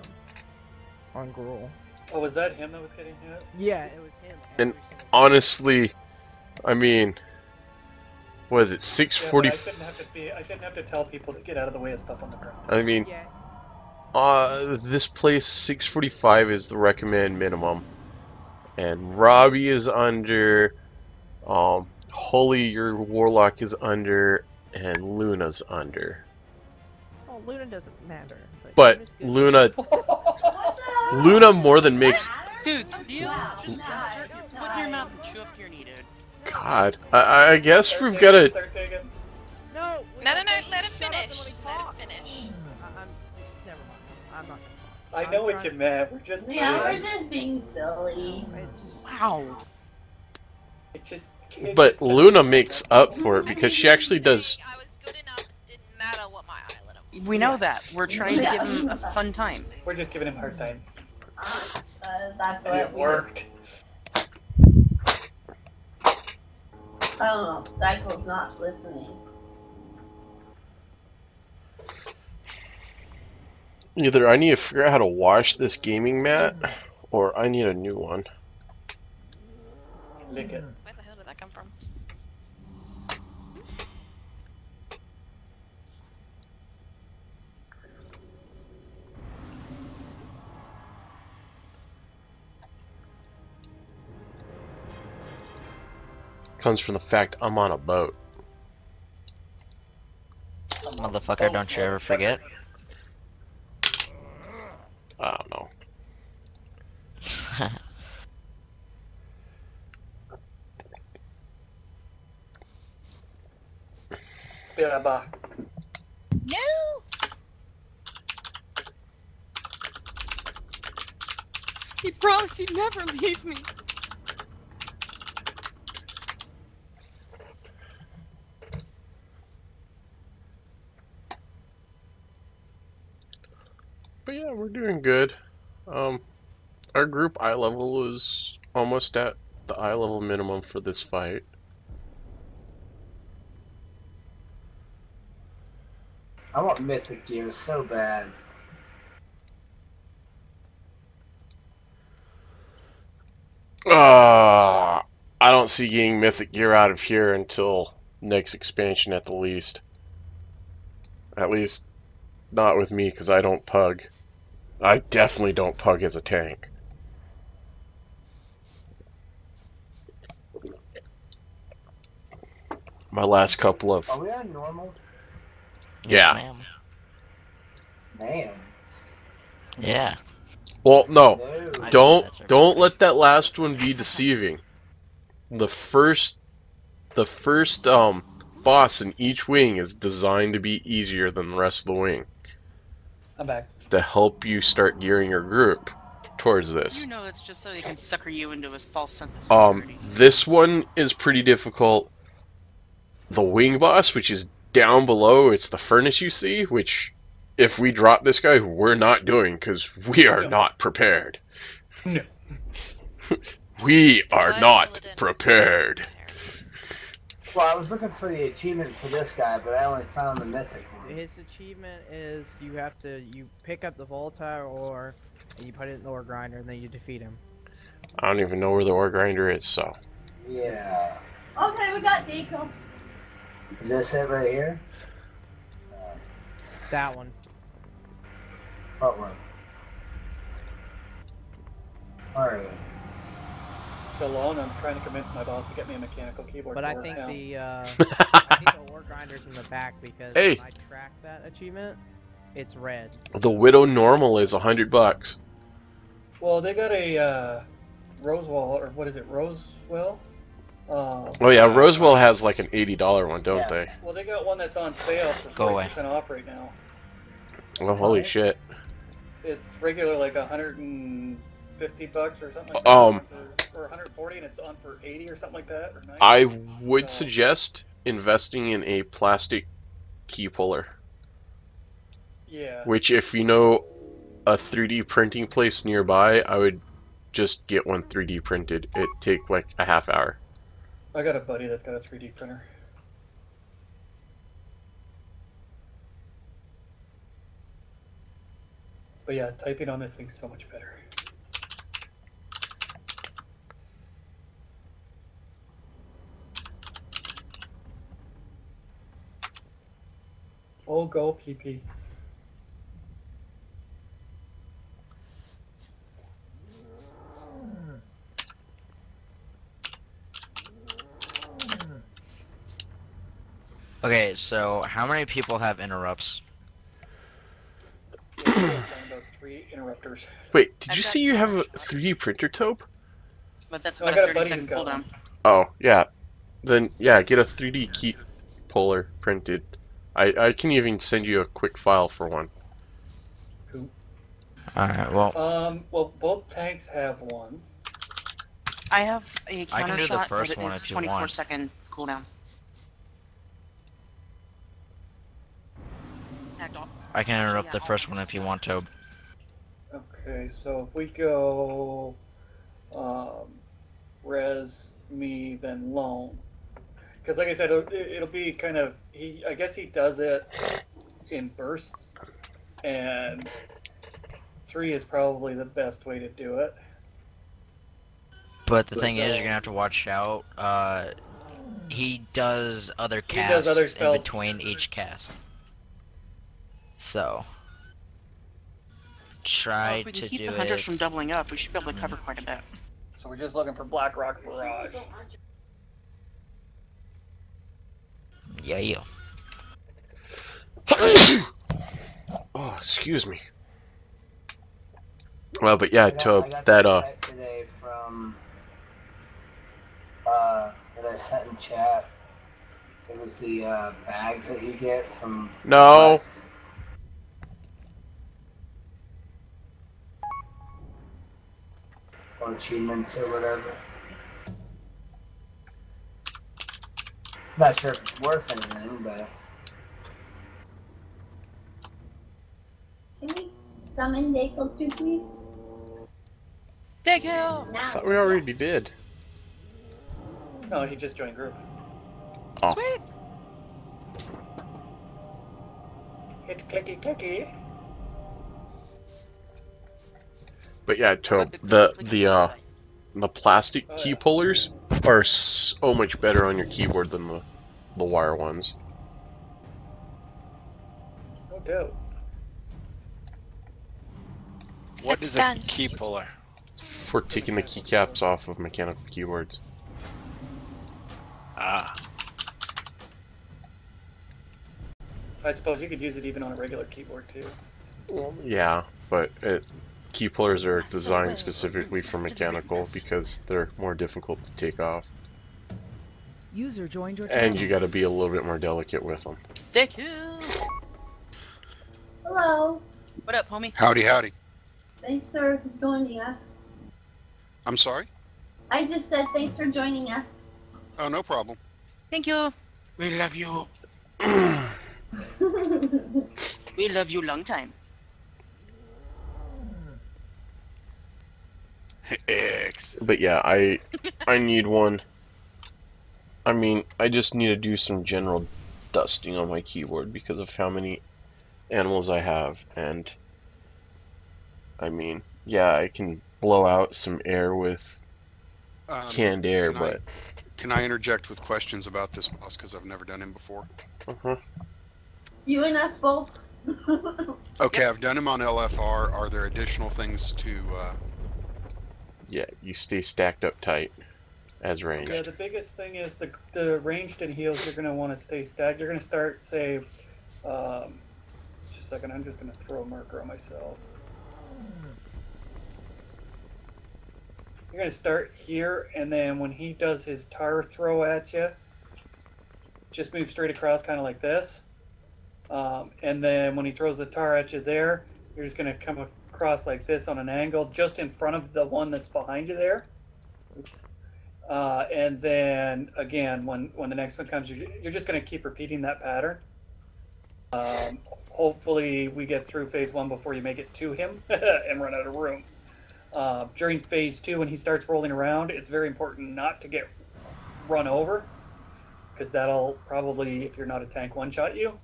on Gruul. Oh, was that him that was getting hit? Yeah, it was him. And honestly, I mean, what is it? Yeah, I shouldn't have to be. I shouldn't have to tell people to get out of the way of stuff on the ground. I mean, uh, this place 645 is the recommend minimum, and Robbie is under. Um, Holy, your warlock is under, and Luna's under. Oh, Luna doesn't matter. But Luna, <laughs> Luna more than makes. Dude, Steel, just insert your foot in your mouth and chew up your knee, dude. God, I, I guess we've got to. No, No, no, no, let him finish. Let him finish. I, I'm just, never mind. I'm not I know what you meant. We're just Yeah, we're just being silly. Wow. It just can't But just- Luna makes up for it because she actually does. We know that. We're trying to give him a <laughs> fun time. We're just giving him a hard time. Uh, that's And what it worked. I don't know. Dykel's not listening. Either I need to figure out how to wash this gaming mat, or I need a new one. Lick it. Comes from the fact I'm on a boat. Motherfucker, don't you ever forget. I don't know. <laughs> Yeah, bah. No! He promised he'd never leave me. But yeah, we're doing good. Um, our group eye level is almost at the eye level minimum for this fight. I want Mythic Gear so bad. Uh, I don't see getting Mythic Gear out of here until next expansion at the least. At least, not with me, because I don't pug. I definitely don't pug as a tank. My last couple of Are we on normal? yeah. Man. Yeah. Well, no, No. don't don't let that last one be deceiving. the first the first um boss in each wing is designed to be easier than the rest of the wing I'm back. To help you start gearing your group towards this. You know, it's just so they can sucker you into a false sense of security. Um, this one is pretty difficult. The wing boss, which is down below, it's the furnace you see, which if we drop this guy, we're not doing because we are not prepared. No. <laughs> we are not prepared. Well, I was looking for the achievement for this guy, but I only found the mythic one. His achievement is you have to you pick up the volatile ore and you put it in the ore grinder and then you defeat him. I don't even know where the ore grinder is, so. Yeah. Okay, we got Deco. Is this it right here? That one. What one? Alright. So long, I'm trying to convince my boss to get me a mechanical keyboard. But I think now. the uh, <laughs> I think the ore grinder's in the back because Hey. when I track that achievement, it's red. The Widow Normal is a hundred bucks. Well, they got a uh, Rosewall, or what is it, Rosewell? Uh, Oh yeah, Rosewell has like an eighty dollar one, don't they? Well, they got one that's on sale for 40% off right now. Oh holy shit. It's regular like 150 bucks or something like Um, that. Or 140 and it's on for 80 or something like that. Or 90. I would suggest investing in a plastic key puller. Yeah. Which, if you know a 3D printing place nearby, I would just get one 3D printed. It take like a half hour. I got a buddy that's got a 3D printer. But yeah, typing on this thing's so much better. Oh, go PP. Okay, so how many people have interrupts? <clears throat> about three interrupters. Wait, did you see you have a 3D printer, Tope? But that's No, I about got a a 30 buddy second who's got cooldown. Oh, yeah. Then, yeah, get a 3D key puller printed. I, I can even send you a quick file for one. Alright, well, Um, well, both tanks have one. I have a counter can do the shot, first but one it's if you 24 want. second cooldown. Act off. I can interrupt the first one if you want to. Okay, so if we go, um, res, me, then lone. Because like I said, it'll, it'll be kind of, he, I guess he does it in bursts, and three is probably the best way to do it. But the thing is, you're gonna have to watch out. Uh, he does other casts does other in between each cast. So try Well, if we can to keep do the hunters it. from doubling up, we should be able to cover quite a bit. So we're just looking for Blackrock Barrage. Yeah, yeah. <coughs> Oh, excuse me. Well, but yeah, I got- I got that, uh, today from uh that I sent in chat. It was the uh, bags that you get from No. West. or achievements or whatever. Not sure if it's worth anything, but Can we summon Deco too, please? Dig hill! I thought we already did. No, he just joined group. Oh. Sweet! Hit clicky clicky. But yeah, Tope, the, the, uh, the plastic Oh, key yeah. pullers are so much better on your keyboard than the, the wire ones. No doubt. What is a key puller? For taking the keycaps off of mechanical keyboards. Ah. I suppose you could use it even on a regular keyboard too. Yeah, but it, key pullers are designed specifically for mechanical because they're more difficult to take off. User joined your And you gotta be a little bit more delicate with them. Thank you! Hello. What up, homie? Howdy, howdy. Thanks for joining us. I'm sorry? I just said thanks for joining us. Oh, no problem. Thank you. We love you. <clears throat> we love you long time. X. But yeah, I I need one. I mean, I just need to do some general dusting on my keyboard because of how many animals I have and I mean, yeah, I can blow out some air with Um, canned air, can I- but Can I interject with questions about this boss because I've never done him before? uh-huh. You and us both. <laughs> Okay, I've done him on LFR. Are there additional things to? Uh... yeah, you stay stacked up tight as ranged. Yeah, the biggest thing is the the ranged and heals. You're gonna want to stay stacked. You're gonna start say, um, just a second. I'm just gonna throw a marker on myself. You're gonna start here, and then when he does his tar throw at you, just move straight across, kind of like this. Um, and then when he throws the tar at you there, you're just gonna come across like this on an angle, just in front of the one that's behind you there. Uh, and then again, when when the next one comes, you're, you're just going to keep repeating that pattern. Um, hopefully, we get through phase one before you make it to him <laughs> and run out of room. Uh, during phase two, when he starts rolling around, it's very important not to get run over because that'll probably, if you're not a tank, one shot you.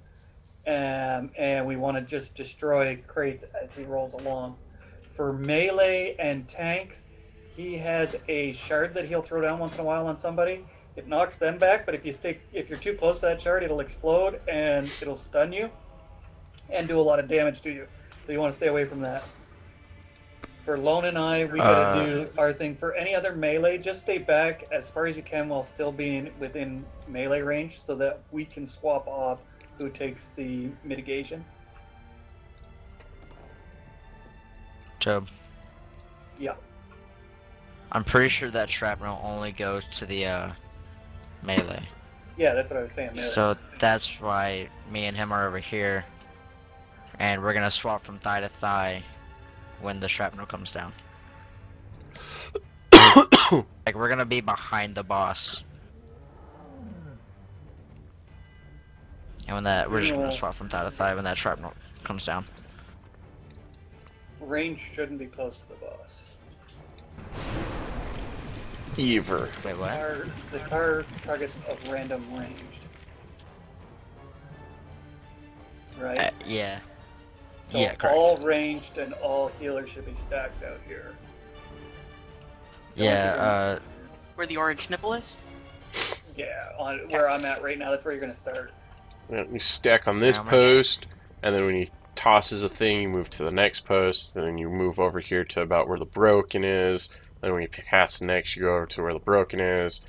Um, and we want to just destroy crates as he rolls along. For melee and tanks, he has a shard that he'll throw down once in a while on somebody. It knocks them back, but if you stick, if you're too close to that shard, it'll explode and it'll stun you and do a lot of damage to you. So you want to stay away from that. For Lone and I, we gotta Uh. do our thing. For any other melee, just stay back as far as you can while still being within melee range, so that we can swap off who takes the mitigation. Job. Yeah. I'm pretty sure that shrapnel only goes to the uh, melee. Yeah, that's what I was saying. melee. So that's why me and him are over here, and we're gonna swap from thigh to thigh when the shrapnel comes down. <coughs> like we're gonna be behind the boss, and when that we're just gonna swap from thigh to thigh when that shrapnel comes down. range shouldn't be close to the boss. Ever. Wait, what? Tar, the tar targets of random ranged. Right? Uh, yeah. so yeah, correct. all ranged and all healers should be stacked out here. Yeah. Uh, Where the orange nipple is? Yeah, on where I'm at right now, that's where you're gonna start. Yeah, You stack on this How much? post, and then when he tosses a thing, you move to the next post, and then you move over here to about where the broken is. Then when you pass the next, you go over to where the broken is,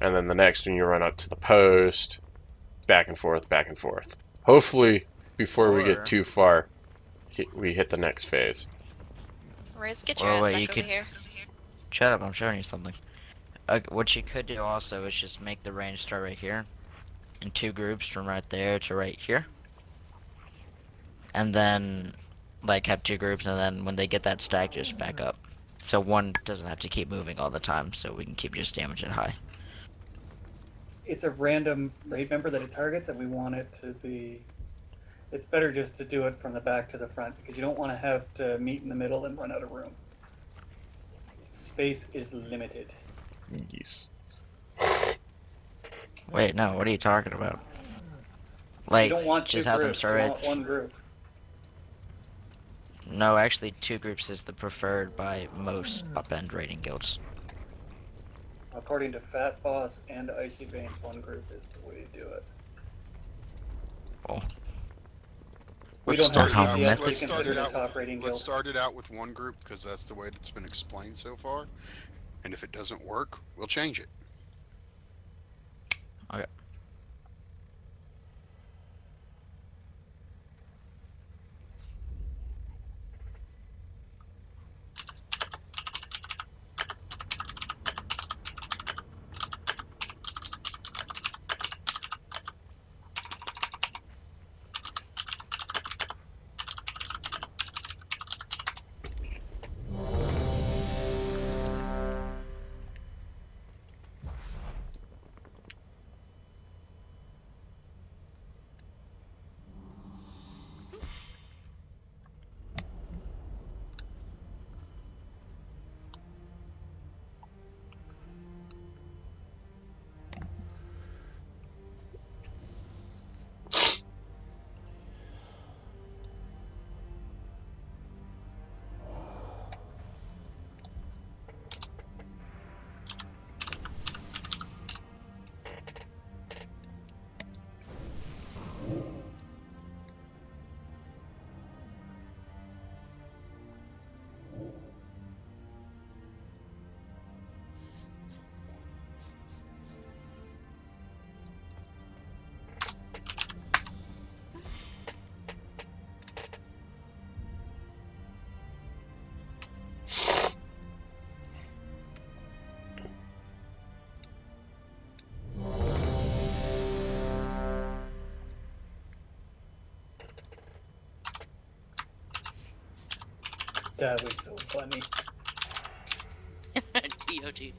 and then the next one you run up to the post, back and forth, back and forth. Hopefully, before we get too far, we hit the next phase. Riz, get your Or ass wait, back you over could- here. Shut up, I'm showing you something. Uh, what you could do also is just make the range start right here. In two groups from right there to right here. And then, like, have two groups, and then when they get that stack, just back up. So one doesn't have to keep moving all the time, so we can keep just damage it high. It's a random raid member that it targets, and we want it to be. It's better just to do it from the back to the front because you don't want to have to meet in the middle and run out of room. Space is limited. Yes. Wait, no, what are you talking about? Like, you don't want two just have them groups. start you right one group. No, actually, two groups is the preferred by most up-end rating guilds. According to Fatboss and Icy Veins, one group is the way to do it. Oh. We Let's don't start have it out. to be Let's start it out. top rating Let's guild. start it out with one group because that's the way that's been explained so far. And if it doesn't work, we'll change it. Okay. That was so funny. <laughs> TOG.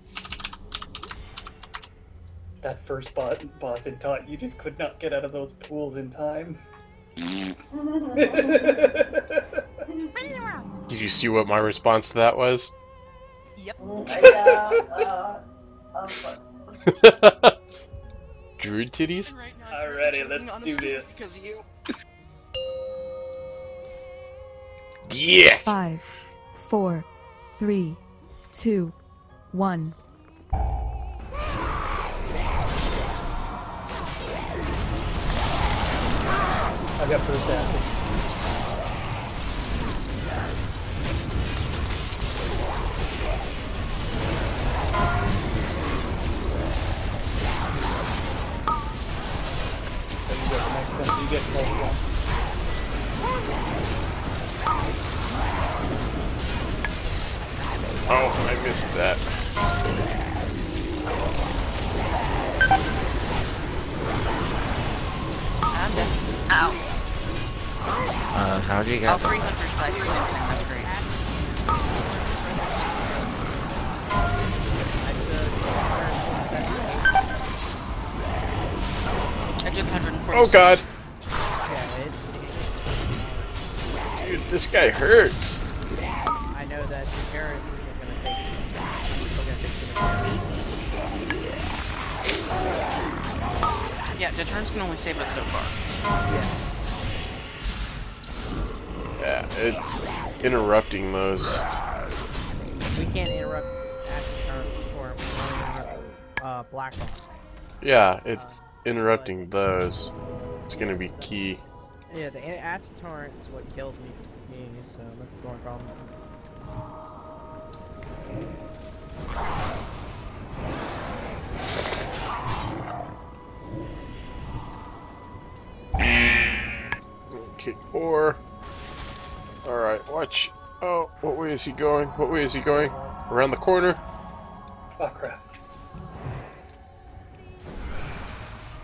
That first bo- boss in taunt, you just could not get out of those pools in time. <laughs> Did you see what my response to that was? <laughs> uh, um, Druid titties? Alrighty, let's do this. Because of you. Yeah! Five, four, three, two, one. I got first acid. You get the next one, you get Oh, I missed that. I'm dead. Ow. Uh, how do you get? three hunters died for something. That's great. I took 140. Oh god! Dude, this guy hurts! It. Yeah, deterrence can only save us so far. Yeah, it's interrupting those. We can't interrupt acid torrent or we can interrupt uh, Blackrock. Yeah, it's interrupting those. It's gonna be key. Yeah, the acid torrent is what killed me, me so that's the only problem. Okay, four. Alright, watch. Oh, what way is he going? What way is he going? Around the corner? Oh crap.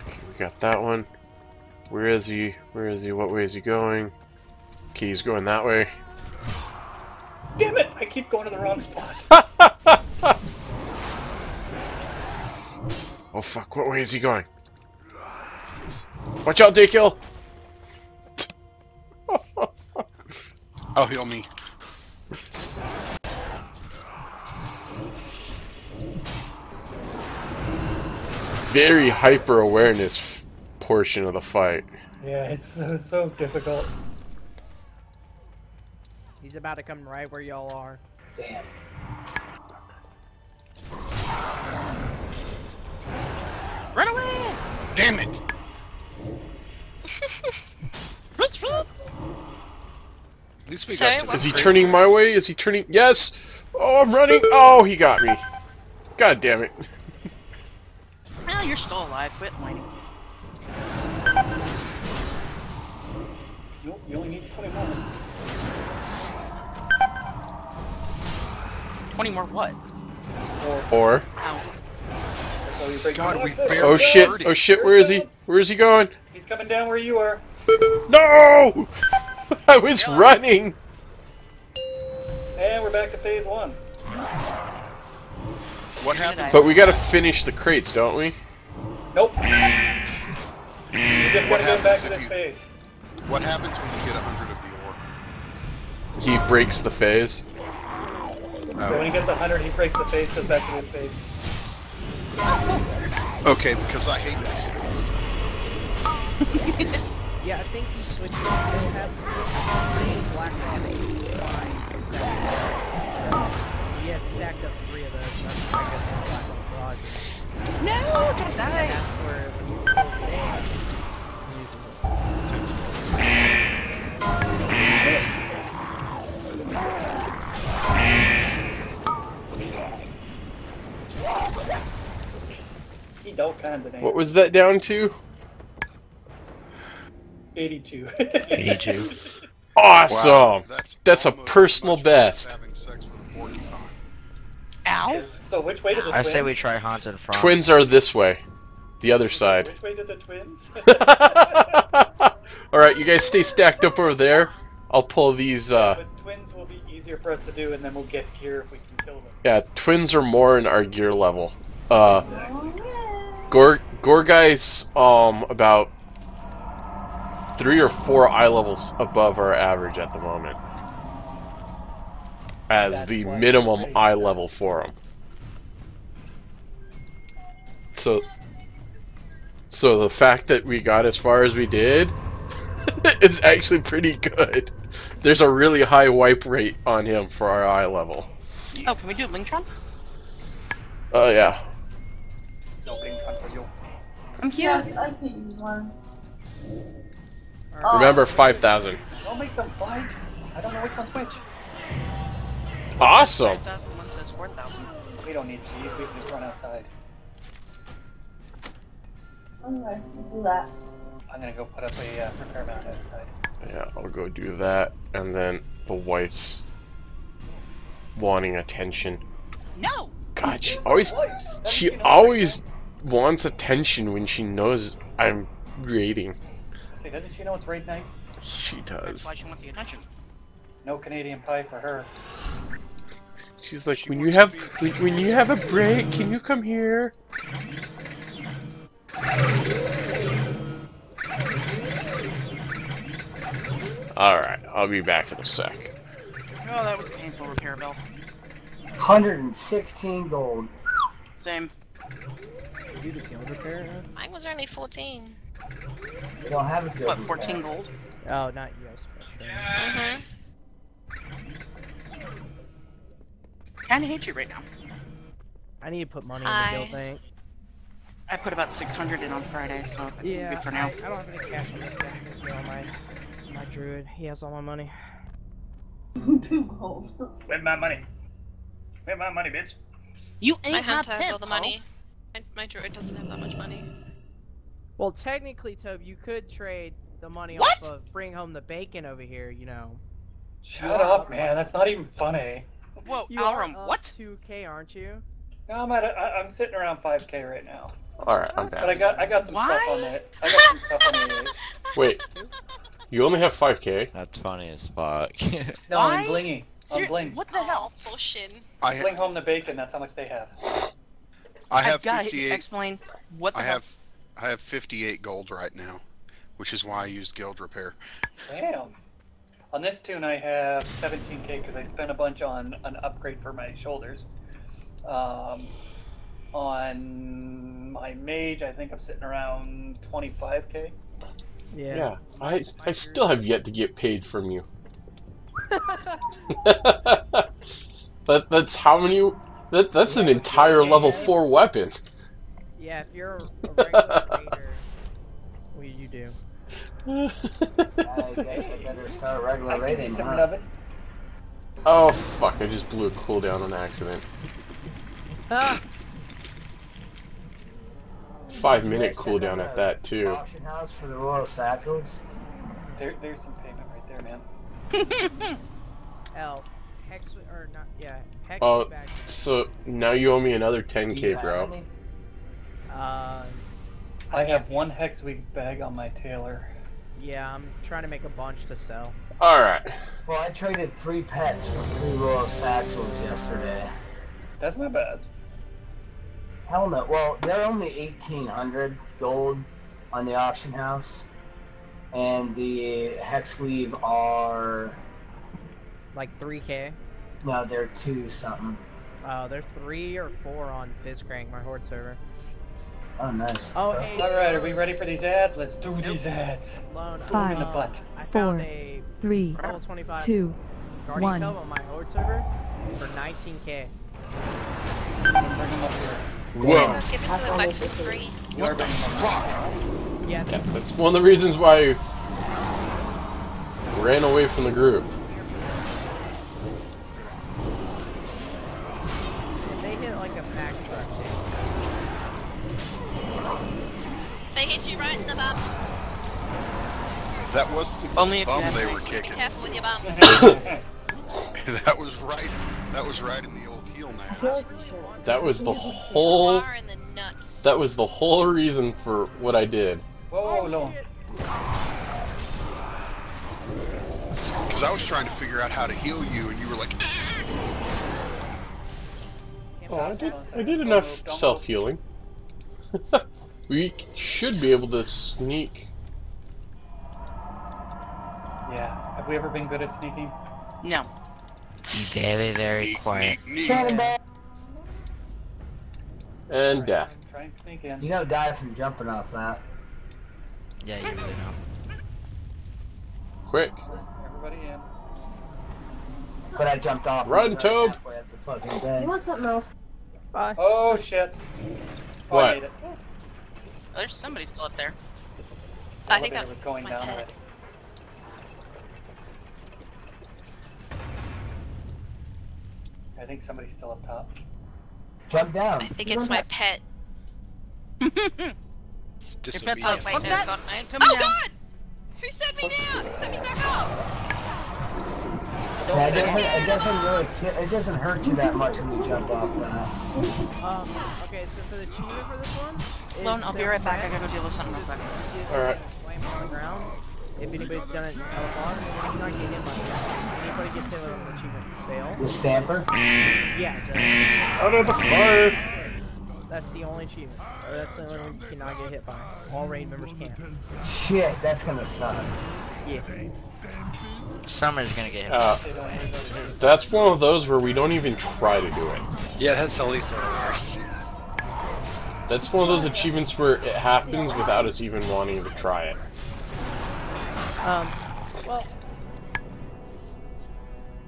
Okay, we got that one. Where is he? Where is he? What way is he going? Okay, he's going that way. Damn it! I keep going to the wrong spot. <laughs> Oh fuck, what way is he going? Watch out, Daykill! Oh, heal me. Very hyper awareness portion of the fight. Yeah, it's so, so difficult. He's about to come right where y'all are. Damn. Run away! Damn it! <laughs> At least we Sorry, got to what? Is he the turning my way? Is he turning? Yes! Oh, I'm running! Oh, he got me. God damn it. Now you're still alive. Quit whining. Nope, you only need 20 more. 20 more what? Or. Ow. That's why we break God, we barely- Oh shit! Oh shit! Where is he? Where is he going? He's coming down where you are. No! <laughs> I was running. And we're back to phase one. What happens? But we gotta finish the crates, don't we? Nope. <laughs> You just What gotta get back happens to if this you- phase. What happens when you get a hundred of the ore? He breaks the phase. So when he gets a 100, he breaks the phase, goes back to this phase. Okay, because I hate this. Phase. <laughs> Yeah, I think he switched. He'll have three Blackrock. Fine. He had stacked up three of those. That's I guess the Blackrock garage. No, don't die. that's where when you close it in, he uses it. He did all kinds of names. What was that down to? 82. 82. <laughs> Awesome. Wow, that's that's a personal as much fun as best. having sex with a. Ow. So which way did the I twins? say we try haunted frogs. Twins are this way. The other side. Which way did the twins? <laughs> Alright, you guys stay stacked up over there. I'll pull these, uh... but twins will be easier easier for us to do, and then we'll get gear if we can kill them. Yeah, twins are more in our gear level. Uh, Gore Gorgai's um about three or four eye levels above our average at the moment, as That's the minimum Ray eye level for him. So, so the fact that we got as far as we did, <laughs> is actually pretty good. There's a really high wipe rate on him for our eye level. Oh, can we do a Blingtron? Oh yeah. No blink for you. I'm Yeah, here. I could use one. Remember, 5,000. Don't make them fight. I don't know which one's which. Awesome. 5,000, one says 4,000. We don't need cheese. We can just run outside. Okay, we'll do that. I'm gonna go put up a uh, repair mount outside. Yeah, I'll go do that, and then the wife's wanting attention. No! God, she always, she always wants attention when she knows I'm raiding. See, doesn't she know it's raid night? She does. That's does. why she wants the attention. No Canadian pie for her. She's like, She when you have, to <laughs> when, when you have a break, can you come here? Alright, I'll be back in a sec. Oh, that was a painful repair bill. 116 gold. Same. Did You do the guild repair? Mine was only 14. You don't have a good What, 14 gold? Oh, not you. I suppose. Mm-hmm. Kinda hate you right now. I need to put money in the guild bank. I put about 600 in on Friday, so I think we're Yeah, good for now. I don't have any cash on this guy. I'm gonna get all my my druid. He has all my money. Two <laughs> gold. Where's my money? Where's my money, bitch? You My ain't my hunter has all the money. My, my druid doesn't have that much money. Well, technically, Tobe, you could trade the money What? off of bring home the bacon over here. You know. Shut up, man. That's not even funny. Whoa, You Alram, are what? 2k, aren't you? No, I'm at. A, I, I'm sitting around 5k right now. Alright, I'm But I got. I got some stuff on it. I got some stuff on the. <laughs> Wait, you only have 5k? That's funny as fuck. <laughs> No, Why? I'm blingy. I'm Ser- bling. what the hell? Oh, bullshit. I, ha- Bling home the bacon. That's how much they have. I have I've gotta 58. explain what the I hell. have I have 58 gold right now, which is why I use guild repair. Damn. On this toon, I have 17k because I spent a bunch on an upgrade for my shoulders. Um, on my mage, I think I'm sitting around 25k. Yeah. Yeah, I, I still have yet to get paid from you. <laughs> <laughs> that that's how many? That that's an entire level four weapon. Yeah, if you're a <laughs> regular raider, what do you do? I guess I better start I regular can do some huh? of it. oh fuck! I just blew a cooldown on accident. Ah! Five Did minute cooldown at that too. Auction house for the royal satchels. There, there's some payment right there, man. <laughs> L. Hex or not? Yeah. Hex Oh, back. so now you owe me another 10k, bro. any? Uh, I have one Hexweave bag on my tailor. yeah, I'm trying to make a bunch to sell. All right. Well, I traded three pets for three royal satchels yesterday. That's not bad. Hell no. Well, they're only 1800 gold on the auction house. And the Hexweave are. Like 3k. No, they're two something. Uh, they're three or four on Fizzcrank, my horde server. Oh, nice. Oh, hey. All right, are we ready for these ads? Let's do these ads. Lone, Boom in the butt. I Four, found a three, level 25 two, Guardian one. Cove on my horde server for 19k. I'm gonna bring them up here. Whoa! Give it to him back for free. What the fuck? Yeah, Yeah, that's one of the reasons why I ran away from the group. They hit you right in the bum. That wasn't the Only if bum they were nice- Be kicking. careful with your bum. <laughs> <laughs> that was right. That was right in the old heel now. That was the <laughs> whole. In the nuts. That was the whole reason for what I did. Whoa, whoa, no. Oh, because I was trying to figure out how to heal you, and you were like, Oh, I did, I did enough self healing. We should be able to sneak. Yeah. Have we ever been good at sneaking? No. Very, very quiet. And death. Try and sneak in. You don't die from jumping off that. Yeah, you really don't. Quick. Everybody in. But I jumped off. Run, like, Tobe. halfway up the fucking thing. You want something else? Bye. Oh shit. Oh, What? I made it. Oh, there's somebody still up there. I think Elevator that's was going my down pet. I think somebody's still up top. Jump down. I think it's my pet. It's Your pet's disobedient. like, wait, no, it's gone. I ain't coming Oh down. god! Who set me down? Who set me back up? Yeah, it doesn't, it doesn't really, it doesn't hurt you that much when you jump off that. Um, okay, so for the achievement for this one... is Lone, I'll be right back. I gotta go deal with something real quick. Alright. Flame on the ground. If anybody's done it hella far, then you're not getting by that. Anybody gets hit with an achievement fail. The stamper? Yeah, the, Out of the fire! that's the only achievement. Or that's the only one you cannot get hit by. All raid members can. Shit, that's gonna suck. Yeah. Summer's gonna get hit. Uh, that's one of those where we don't even try to do it. Yeah, that's the least one of the worst. That's one of those achievements where it happens without us even wanting to try it. Um, well,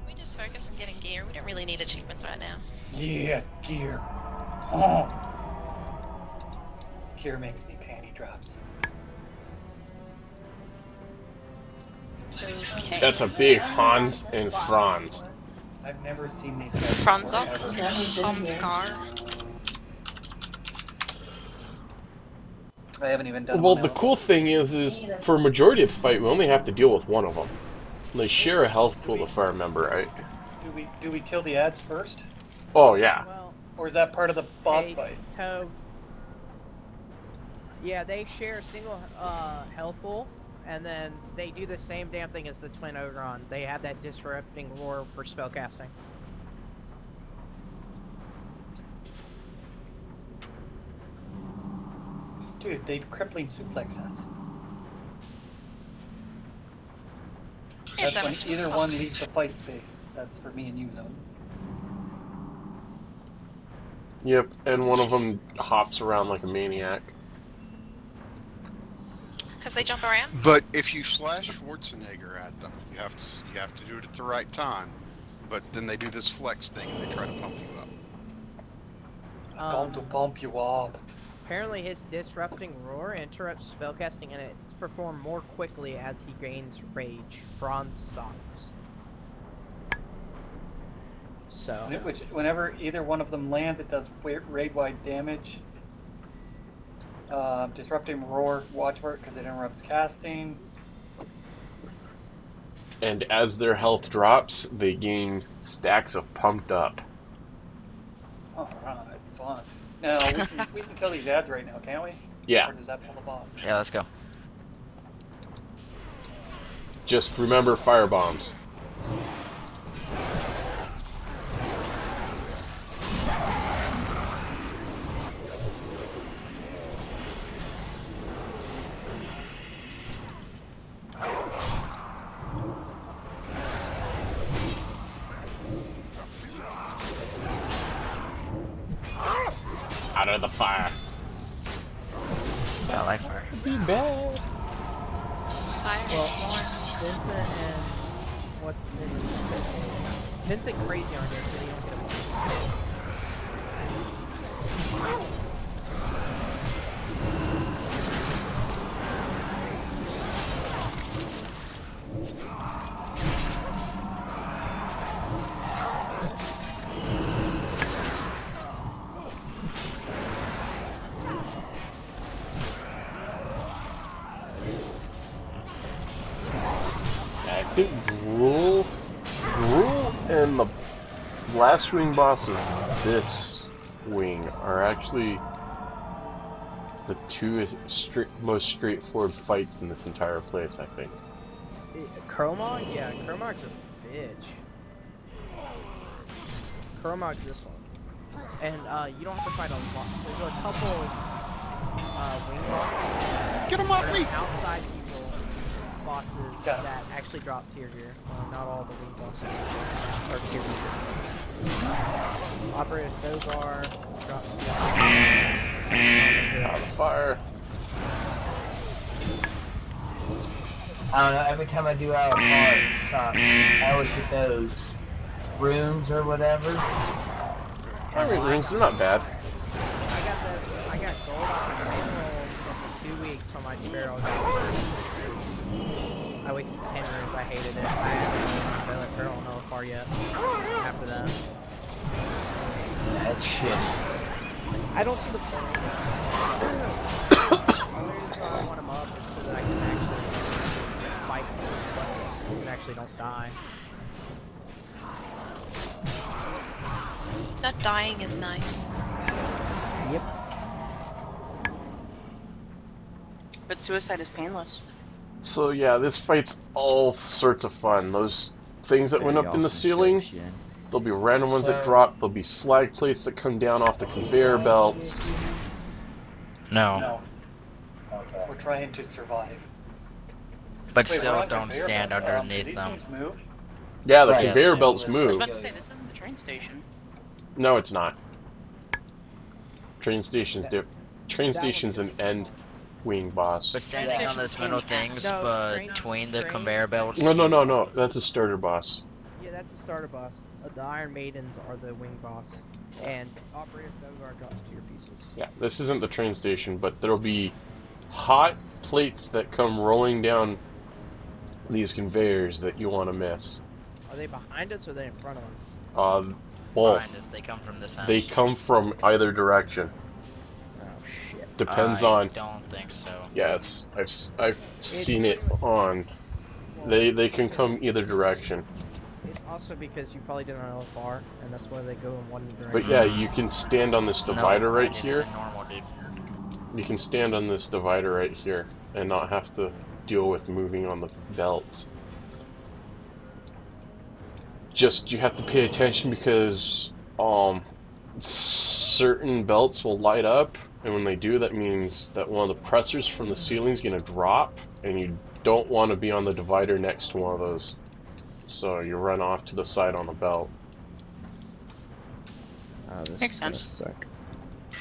We just focus on getting gear. We don't really need achievements right now. Yeah, gear. Oh. Gear makes me panty drops. Okay. That's a big Hans and Franz. I've never seen these guys. Franzok, before, ever. Omskar. I haven't even done Well, one the out. cool thing is, is for a majority of the fight, we only have to deal with one of them. They share a health pool, if I remember right. Do we do we kill the ads first, Oh yeah. well, or is that part of the boss hey, fight? Tobe. Yeah, they share a single uh, health pool, and then they do the same damn thing as the Twin Ogron. They have that disrupting roar for spellcasting. Dude, they crippling suplex us. It's That's when either fun. one leaves the fight space. That's for me and you though. Yep, and one of them hops around like a maniac. Because they jump around? But if you slash Schwarzenegger at them, you have to you have to do it at the right time. But then they do this flex thing and they try to pump you up. Um, I'm going to pump you up. Apparently, his disrupting roar interrupts spellcasting, and it's performed more quickly as he gains rage. Bronze socks. So. Which, whenever either one of them lands, it does raid wide damage. Uh, disrupting roar, watch for it because it interrupts casting. And as their health drops, they gain stacks of pumped up. Alright, fun. Now, we can, <laughs> we can kill these ads right now, can't we? Yeah. Or does that pull the boss? Yeah, let's go. Just remember fire bombs. The fire. I like fire. Be bad. Fire is warm. <laughs> Vincent and what? Vincent crazy on here, so last wing boss of this wing are actually the two straight, most straightforward fights in this entire place, I think. Kromog? Yeah, Kromog's a bitch. Kromog's this one. And uh, you don't have to fight a lot. There's a couple uh, wing bosses. Get him off that me! Outside evil bosses that actually drop tier here. Uh, not all the wing bosses are tier here. Operator Thogar drops. Out of fire. I don't know, every time I do out of far, it sucks. Uh, I always get those runes or whatever. Alright, runes, they're not bad. I got the I got gold off the manual for two weeks on my barrel. I wasted ten runes. I hated it. I haven't done the barrel no far yet. After that, That shit. I don't see the point. <coughs> the only reason I want them up is so that I can actually fight them and actually don't die. Not dying is nice. Yep. But suicide is painless. So yeah, this fight's all sorts of fun. Those things that went up in the ceiling, there'll be random ones that drop, there'll be slag plates that come down off the conveyor belts. No, No, Okay. we're trying to survive. but Wait, still don't stand belts. Um, underneath these them. Yeah, the Right. conveyor Yeah, belts move. I was about to say, this isn't the train station. No, it's not. Train station's That- dip. Train that station's an end wing boss. But standing on those middle things No, train- between the train- conveyor belts. No, no, no, no. That's a starter boss. Yeah, that's a starter boss. Uh, the Iron Maidens are the wing boss, and Operator Thogar drops tier pieces. Yeah, this isn't the train station, but there'll be hot plates that come rolling down these conveyors that you want to miss. Are they behind us or are they in front of us? Uh, both. Behind us, they come from this end. They come from either direction. Shit. Depends I on. don't think so. Yes, I've s- I've seen it on. They they can come either direction. It's also because you probably didn't know far, and that's why they go in one direction. But yeah, you can stand on this divider I right here. Normal. You can stand on this divider right here and not have to deal with moving on the belts. Just you have to pay attention because um certain belts will light up and when they do that means that one of the pressers from the ceiling is going to drop and you don't want to be on the divider next to one of those. So you run off to the side on the belt. Oh, this Makes gonna sense. suck.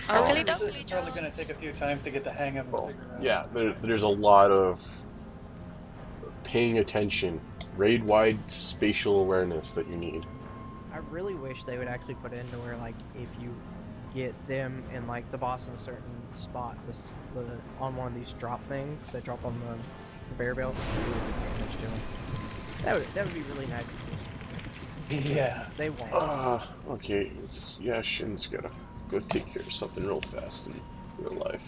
Oh, um, Oakley This dokley is probably going to take a few times to get the hang of oh, it. and. Yeah, there, there's a lot of paying attention, raid-wide spatial awareness that you need. I really wish they would actually put it into where, like, if you get them in like the boss in a certain spot, this the on one of these drop things that drop on the conveyor belt, you damage to them. That would that would be really nice. if Yeah. They won't. Ah, okay, it's, yeah, Shin's gotta go take care of something real fast in real life.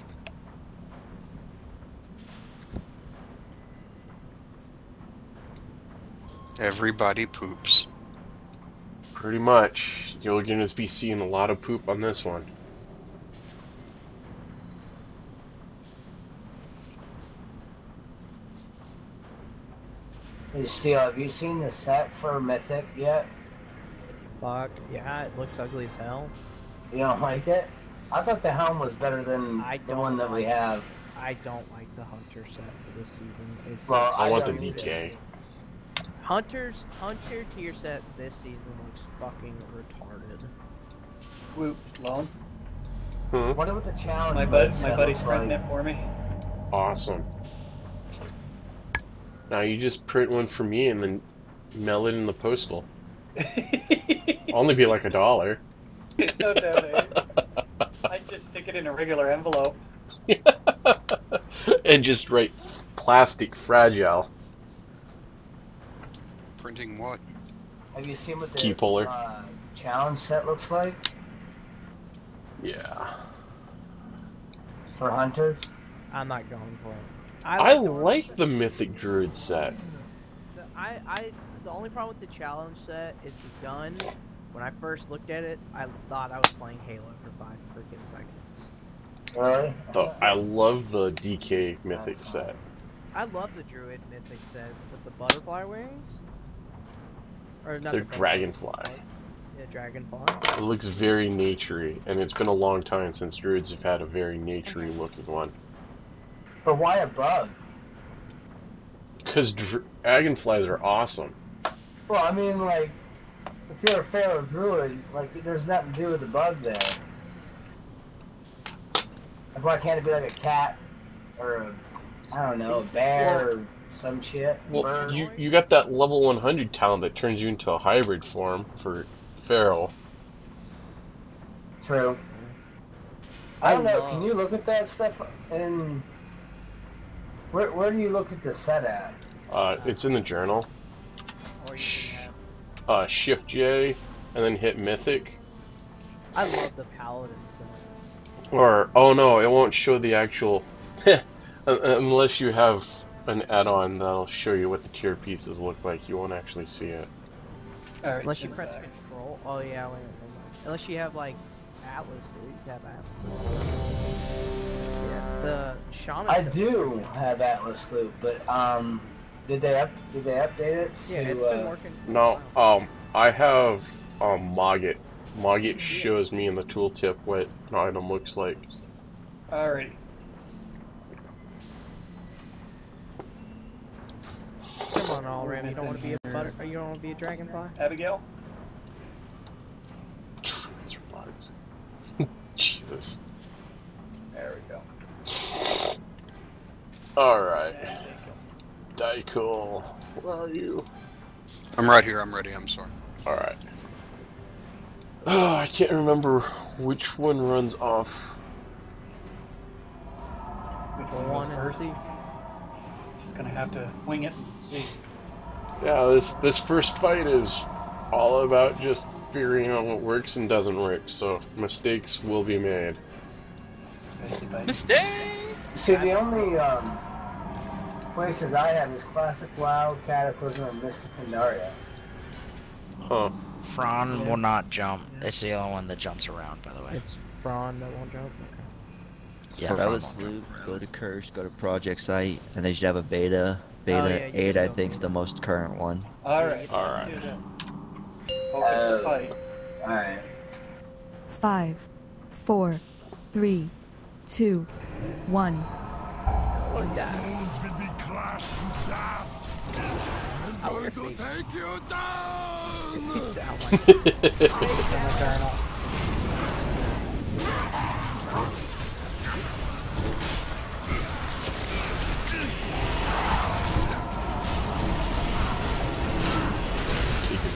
Everybody poops. Pretty much, you're gonna be seeing a lot of poop on this one. Hey, Steel, have you seen the set for Mythic yet? Fuck yeah, it looks ugly as hell. You don't like it? I thought the helm was better than I the one that we have. I don't like the hunter set for this season. It's Well, I, I want the don't either. DK. Hunter's Hunter tier set this season looks fucking retarded. Whoop, loan. Hmm? What about the challenge? My bud, my set buddy's looks printing like? it for me. Awesome. Now you just print one for me and then mail it in the postal. <laughs> Only be like a dollar. no doubt, eh? I just stick it in a regular envelope. <laughs> and just write plastic fragile. Printing what? Have you seen what the Key puller. Uh, challenge set looks like Yeah. for hunters? I'm not going for it. I the like the Mythic Druid set. The, I, I, the only problem with the challenge set is the gun. When I first looked at it, I thought I was playing Halo for five freaking seconds. Really? Though I love the DK Mythic set. I love the druid mythic set with the butterfly wings. Or not They're the dragonfly. Yeah, dragonfly. It looks very naturey, and it's been a long time since druids have had a very naturey looking one. But why a bug? Because dragonflies are awesome. Well, I mean, like, if you're a feral druid, like, there's nothing to do with the bug there. Like, why can't it be like a cat or a, I don't know, a bear or some shit? Well, bird? you you got that level 100 talent that turns you into a hybrid form for feral. True. I don't I know. Can you look at that stuff and where where do you look at the set at? Uh, it's in the journal. Or you have. Uh, Shift J, and then hit Mythic. I love the paladin set. Or oh no, it won't show the actual. <laughs> Unless you have an add-on that'll show you what the tier pieces look like, you won't actually see it. Alright, Unless you press back. control. Oh yeah, wait, wait, wait. Unless you have like Atlas, so you have Atlas. Yeah, the shaman. I do have AtlasLoot, but um, did they up did they update it to? Yeah, it's been uh, working. for No, um, I have um MogIt. MogIt shows me in the tooltip what an item looks like. Alrighty. Come on, all We're You don't want to be a her- butter. You don't want to be a dragonfly. Abigail? Transfer bugs. Jesus. There we go. Alright. Daikel, where are you? I'm right here. I'm ready. I'm sorry. Alright. Oh, <sighs> I can't remember which one runs off. Which one One goes and first? C. Just gonna have to wing it and see. Yeah, this this first fight is all about just figuring out what works and doesn't work, so mistakes will be made. Mistakes! See, the only um, places I have is Classic WoW, Cataclysm, and Mystic Pandaria. Huh. Fron will not jump. It's the only one that jumps around, by the way. It's Braun that won't jump. Yeah, For Fron Ellis. Loop, go to Curse, go to Project Site, and they should have a beta. Oh, beta Oh, yeah, 8, I think, is the most current one. Alright. Alright. Let's do this. Focus the Oh. fight. Alright. Five, four, three, two, one. Or die. will be crushed to. I I'm would going to think- take you down. <laughs> <laughs>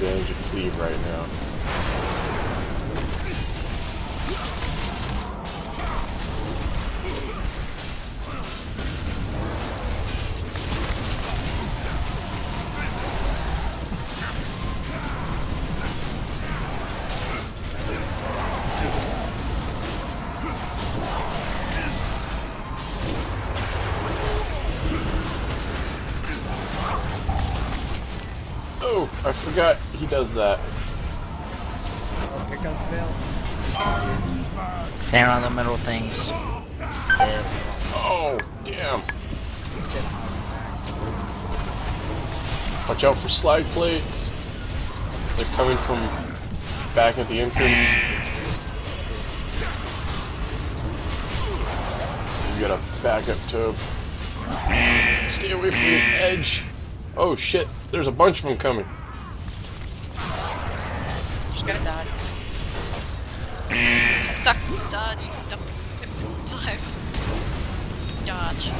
advantage of Cleave right now. Does that. Oh, here comes Bill. Stand on the middle things. Yeah. Oh, damn. Watch out for slide plates. They're coming from back at the entrance. You got a backup tube. Stay away from the edge. Oh shit, there's a bunch of them coming. Dodge.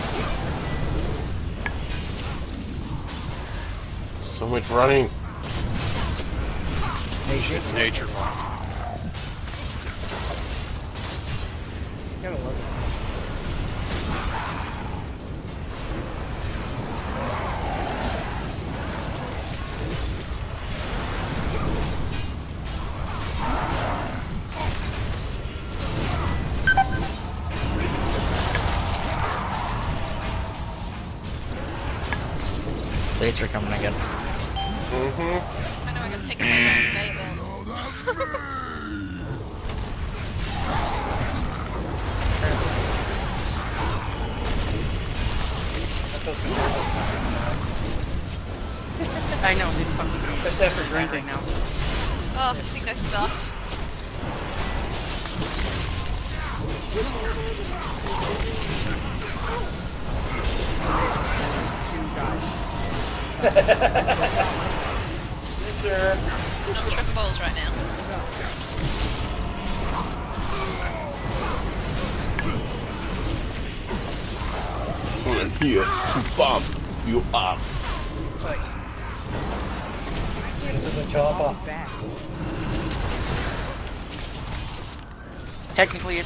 So much running. Nature. Nature. Gotta love it.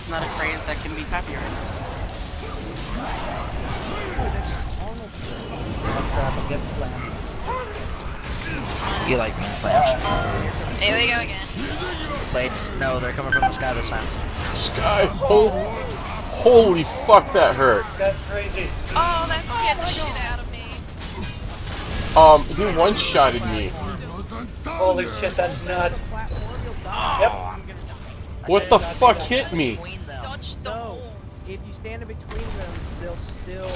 Technically, not a phrase that can be copyrighted. Crap, I'm. You like being slammed. Here we go again. Blades, no, they're coming from the sky this time. Sky, holy, holy fuck, that hurt. That's crazy. Oh, that scared the shit out of me. Um, he one-shotted me. Holy shit, that's nuts. Yep. What the fuck hit me? Dodge the No, if you stand in between them, they'll still.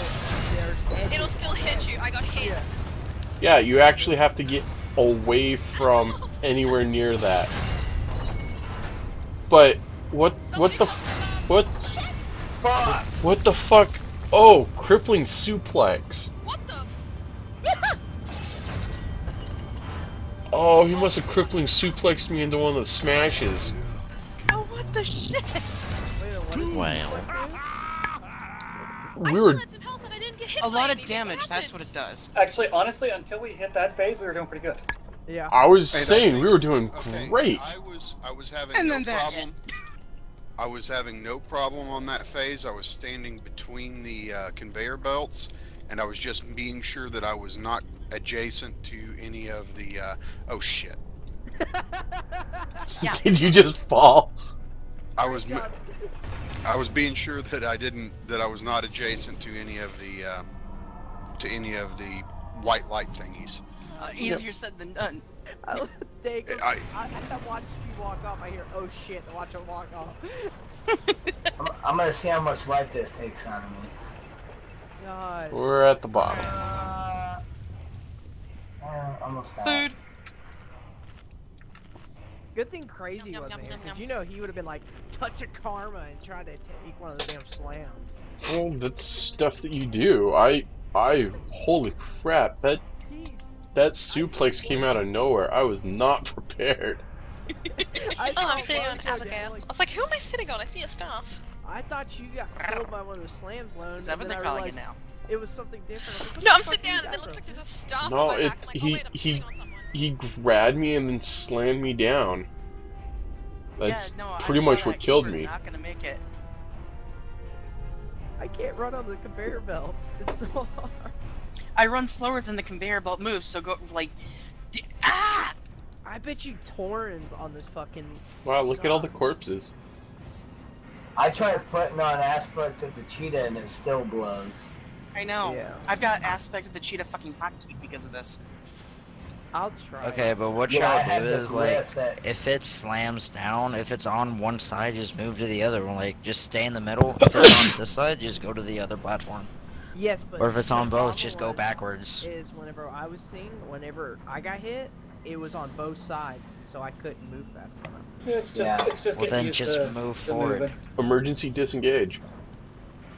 It'll still hit you. I got hit. Yeah, you actually have to get away from <laughs> anywhere near that. But what? What the? f- What? What the fuck? Oh, crippling suplex. What the? <laughs> Oh, he must have crippling suplexed me into one of the smashes. Oh, what the shit? Wow. We were. A lot of damage, that's what it does. Actually, honestly, until we hit that phase, we were doing pretty good. Yeah. I was saying we were doing great. I was I was having And no then that problem. I was having no problem on that phase. I was standing between the uh, conveyor belts, and I was just being sure that I was not adjacent to any of the. Uh, oh shit! <laughs> Did you just fall? I was. m- I was being sure that I didn't. That I was not adjacent to any of the. Um, to any of the white light thingies. Uh, easier said than done. I would think. I- I, I watch you walk off. I hear, oh shit! I watch him walk off. I'm, <laughs> I'm gonna see how much life this takes out of me. God. We're at the bottom. Uh, uh, almost out. Food. Good thing crazy wasn't here, because you know he would have been like, touch of karma and try to take one of the damn slams. Well, that's stuff that you do. I, I, holy crap! That, that suplex came out of nowhere. I was not <laughs> prepared. <laughs> oh, I'm sitting on Abigail. I was like, who am I sitting on? I see a staff. I thought you got killed by one of the slams, Lone. Is that what they're calling it now? It was something different. Was like, No, I'm sitting down and it looks like there's a staff No, on my it back. I'm like, oh he wait, I'm he sitting on someone. He grabbed me and then slammed me down. That's yeah, no, pretty much what killed me. Not gonna make it. I can't run on the conveyor belt. <laughs> It's so hard. I run slower than the conveyor belt moves, so go like. ah! I bet you Torrens on this fucking. Wow, look at all the corpses. I tried putting on aspect of the cheetah and it still blows. I know. Yeah. I've got aspect of the cheetah fucking hotkey because of this. I'll try. Okay, but what Yeah, I y'all have do is like, glyph that- if it slams down, if it's on one side, just move to the other one. Like, just stay in the middle. If it's on this side, just go to the other platform. Yes, but Or if it's on both, just go backwards. Is whenever I was seeing, whenever I got hit, it was on both sides, so I couldn't move fast enough. Yeah, it's just Yeah. it's just Well, then just to, move to forward. moving. Emergency disengage.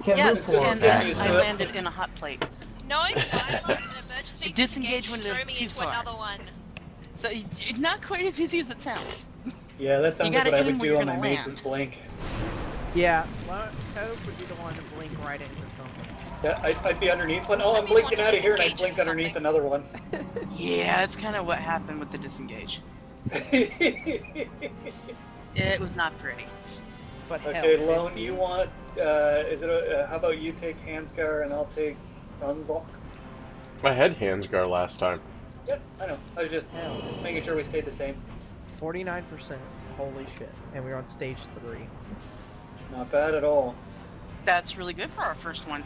Can't Yeah, move forward and I used enough. to it. landed in a hot plate. Knowing I want an emergency Disengage when it throw me too into far. another one. So y- y- not quite as easy as it sounds. Yeah, that sounds like gotta what I aim would do you're on my gonna mate with blink. Yeah, well, Toad would be the one to blink right into something. Yeah, I'd, I'd be underneath one. Oh, I'm I'd be the one blinking out of here, and I'd blink underneath another one. <laughs> Yeah, that's kind of what happened with the disengage. <laughs> It was not pretty. But hell, okay, if Lone, you want? Uh, is it? A, uh, how about you take Hansgar and I'll take Franzok? I had Hansgar last time. Yep, I know. I was just making sure we stayed the same. Forty-nine percent. Holy shit! And we're on stage three. Not bad at all. That's really good for our first one.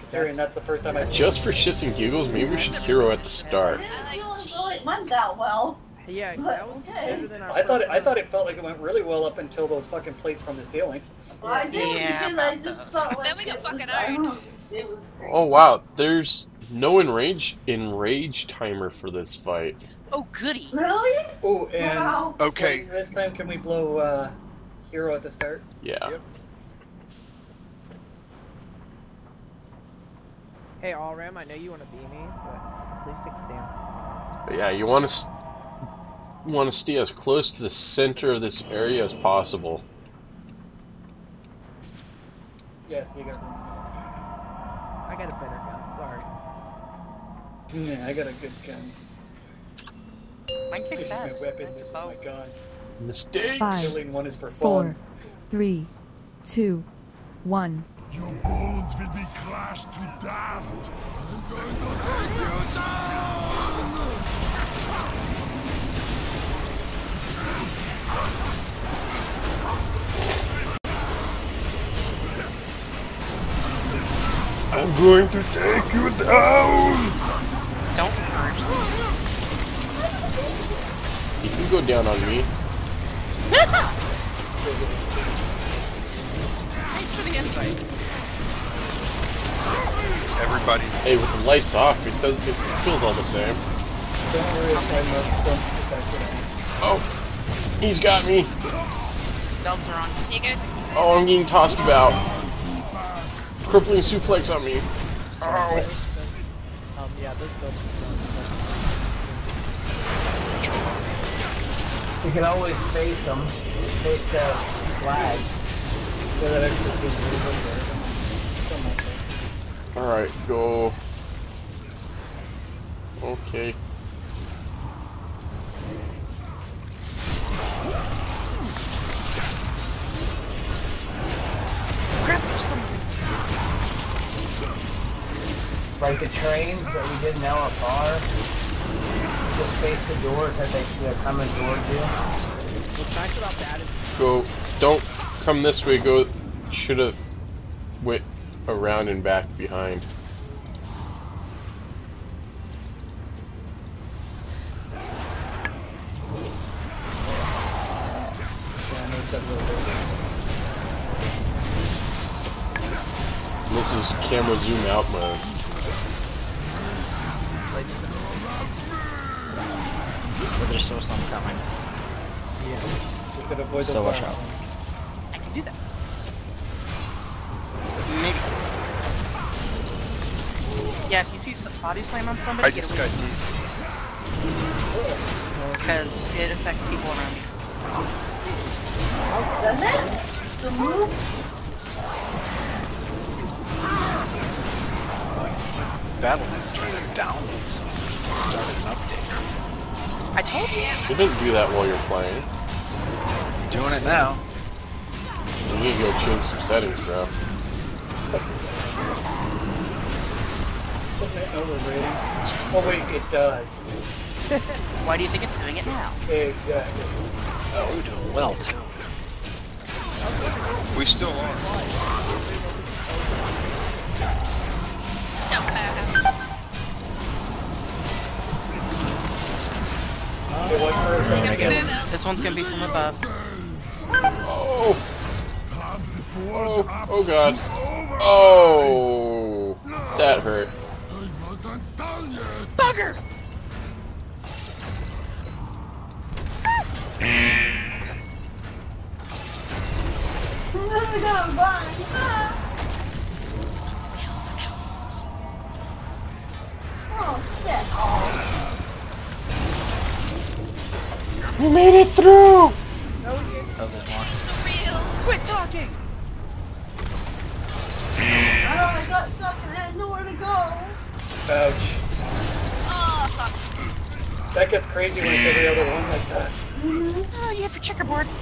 Considering that's the first time I've seen Just for shits and giggles, maybe we should hero at the start. I don't know it went that well. Yeah, But, that was okay. better than our. I thought it, I thought it felt like it went really well up until those fucking plates from the ceiling. Well, I did Yeah, because I just those. felt like Then we got it was- fucking I don't owned. know, It was great. Oh wow, there's no enrage enrage timer for this fight. Oh, goody. Really? Oh, and Wow. Okay. so this time can we blow uh, hero at the start? Yeah. Hey, Alram, I know you want to be me, but please take the damn. But yeah, you want to you want to stay as close to the center of this area as possible. Yes, you got I got a better gun. Sorry. Yeah, I got a good gun. Mine kicks This is ass. my weapon. That's This a is my gun. Mistakes. Five, Killing one is for four, fun. three, two, one. Your bones will be crushed to dust. I'm going to take you down. I'm going to take you down. Don't encourage You can go down on me. Thanks for the invite. Everybody. Hey, with the lights off, it does it feels all the same. Don't worry if I'm not don't protect it. Oh, he's got me. Belts are on. You guys. Oh, I'm getting tossed about. Crippling suplex on me. Ow. Um, yeah, this does. You can always face them. Face the flags. So that extra good movement there. Something like that. Alright, go. Okay. Crap, there's Like the trains that we did in LFR. Just face the doors that they, they're coming towards you. What's nice about that is Go. Don't come this way. Go. Should have went around and back behind. Yeah, I noticed that a little bit. This is camera zoom out mode. But there's still some coming. Yeah. We could avoid So watch out. I can do that. Maybe. Yeah, if you see some body slam on somebody, I get just away. got dizzy. Because it affects people around you. Does it? The move? Battle.net's trying to download something. Started an update. I told you. You didn't do that while you're playing. Doing it now. You need to go change some settings, bro. Doesn't it overrating? Oh wait, it does. Why do you think it's doing it now? Exactly. Oh, we're doing well too. We still are. It went for a second. This one's gonna be from above. Oh. Oh. Oh god. Oh. That hurt. I wasn't done yet. Bugger! We made it through. Oh, there's more. Quit talking! Oh, I got stuck and I had nowhere to go. Ouch. Oh. That gets crazy when it's every other one like that. Oh, you have your checkerboards.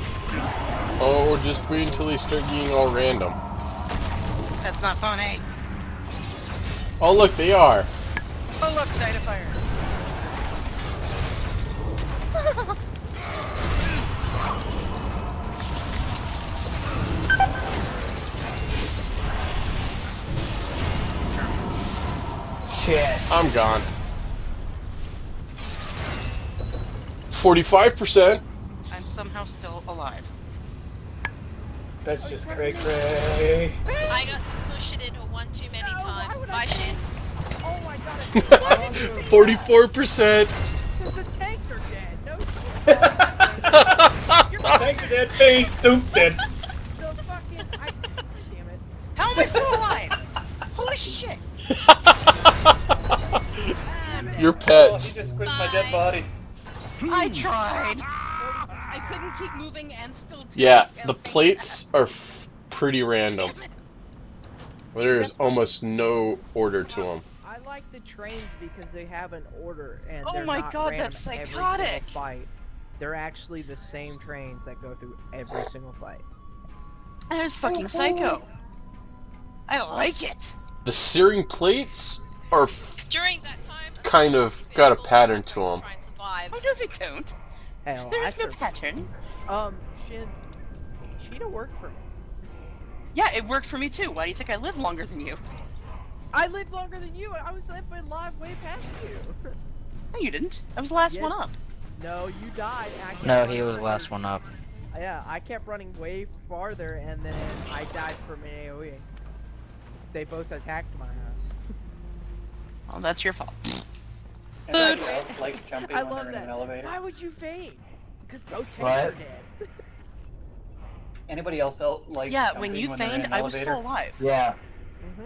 Oh, just wait until they start getting all random. That's not fun, eh? Oh look, they are. Oh, look, died of fire. Shit. I'm gone. 45%. I'm somehow still alive. That's just cray cray. I got smushed into one too many times. Bye, Shane. Oh my god. 44%. <laughs> The tanks are dead. No <laughs> Thank you, dead face. Doom dead. The fucking. I, damn it. How am I still alive? Holy shit! <laughs> Your Oh, he just squished my dead body. I tried. I couldn't keep moving and still. Yeah, the plates are pretty random. There's almost no order to them. I like the trains because they have an order and Oh they're my not God, random that's every single psychotic. fight. They're actually the same trains that go through every single fight. That is fucking psycho. I like it. The searing plates are During that time, kind of got a pattern to them. survive. Oh no, they don't. Hell, There's I no pattern. Um, Shin, Cheetah worked for me. Yeah, it worked for me too. Why do you think I live longer than you? I lived longer than you. I was living live way past you. <laughs> No, you didn't. I was the last Yes. one up. no, you died. and I kept No, he was the last one up. Yeah, I kept running way farther, and then I died from an AOE. They both attacked my ass. Well, that's your fault. Anybody else like jumping I when love they're in an that. elevator? Why would you faint? Because both tanks What? are dead. Anybody else out like Yeah, when you they're feigned, I was still alive. Yeah. Mm-hmm.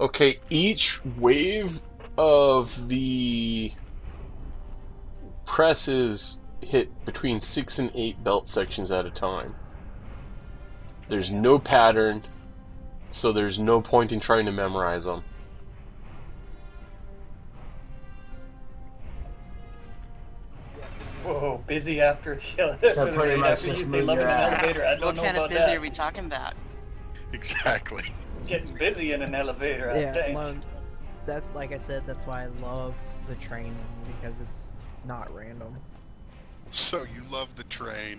Okay, each wave of the presses hit between six and eight belt sections at a time. There's no pattern, so there's no point in trying to memorize them. Whoa, busy after the elevator. So <laughs> pretty much after just move in your an ass. elevator. I don't What know kind about of busy that. are we talking about? <laughs> Exactly. Getting busy in an elevator, I yeah, think. lone- that like I said, that's why I love the train because it's not random. So you love the train.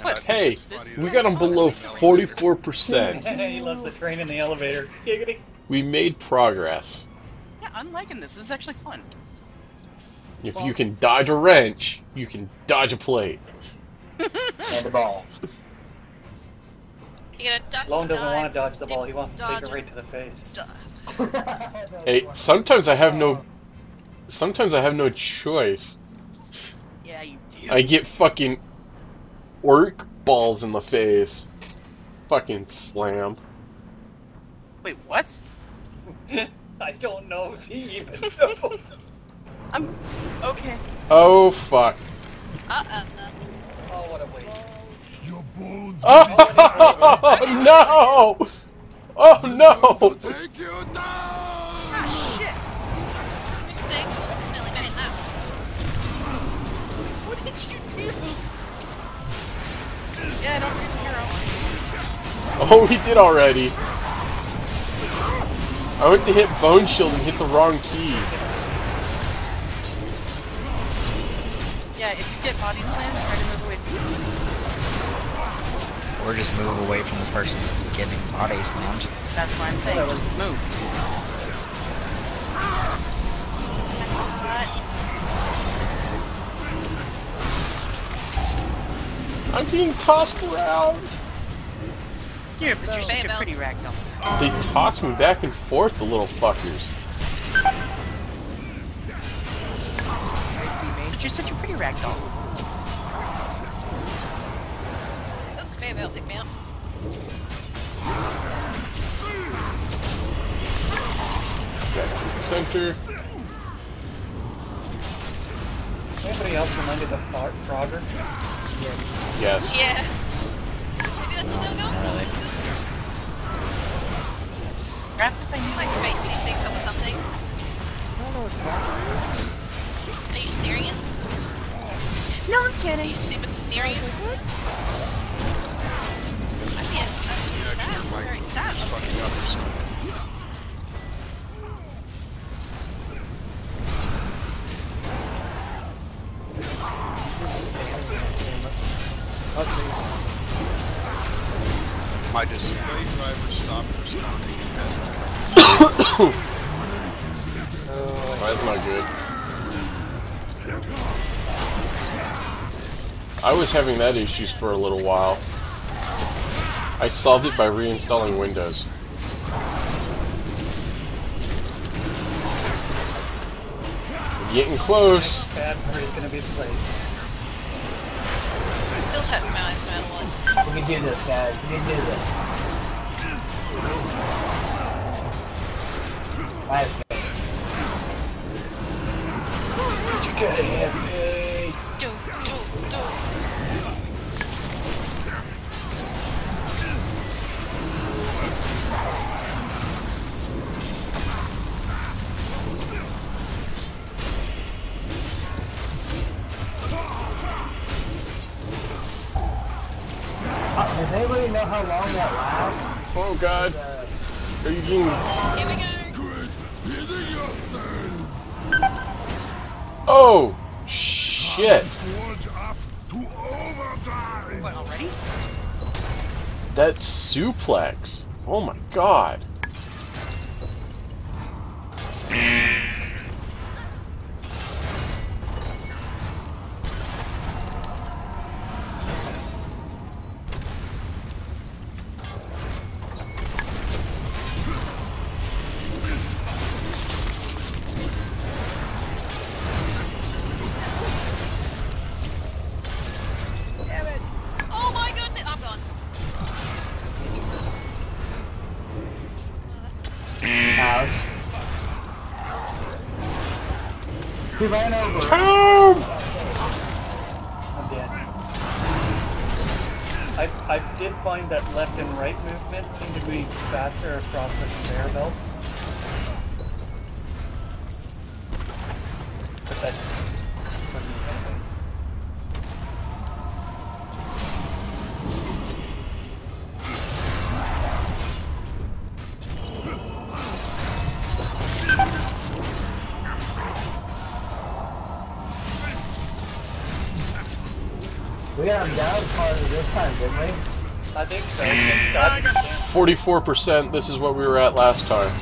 And But I think hey, we got them below in an elevator. 44%. he loves the train and the elevator. Giggity. We made progress. Yeah, I'm liking this. This is actually fun. If you can dodge a wrench, you can dodge a plate. <laughs> And a ball. You gonna duck Lone doesn't dive, want to dodge the ball. He wants to take it right to the face. <laughs> Hey, sometimes I have no. Sometimes I have no choice. Yeah, you do. I get fucking orc balls in the face. Fucking slam. Wait, what? <laughs> I don't know if he even <laughs> knows. I'm okay. Oh fuck. Uh uh. Oh, what a waste. Your bones. Oh <laughs> no! Oh no! Take you down. Ah, shit. Two sticks. Nearly made that. What did you do? Yeah, don't think hero. Oh, he did already. I went to hit Bone Shield and hit the wrong key. Yeah, if you get body slammed, try to move away from me. Or just move away from the person that's getting body slammed. That's why I'm saying just move. I'm being tossed around. Yeah, but you're such a pretty ragdoll. They toss me back and forth, the little fuckers. But you're such a pretty ragdoll. Oh, conveyor belt, pick me up. Back to the center. Anybody else reminded the Fro- Frogger? Yes. Yeah. Maybe that's what they'll go for. Perhaps if I knew Like base these things up with something. I don't know what's wrong. Are you serious? No, I'm kidding. Are you super serious? I feel, I feel bad. I'm very sad. My display driver stopped responding Oh, <coughs> that's not good. I was having that issues for a little while. I solved it by reinstalling Windows. Getting close. Bad part is gonna be the place. Still hurts my eyes no matter what. We can do this, guys. We can do this. I have faith. You gotta does anybody know how long that lasts? Oh god. Are you getting... Here we go. Oh! Shit! What, already? That suplex! Oh my god. 44%, this is what we were at last time.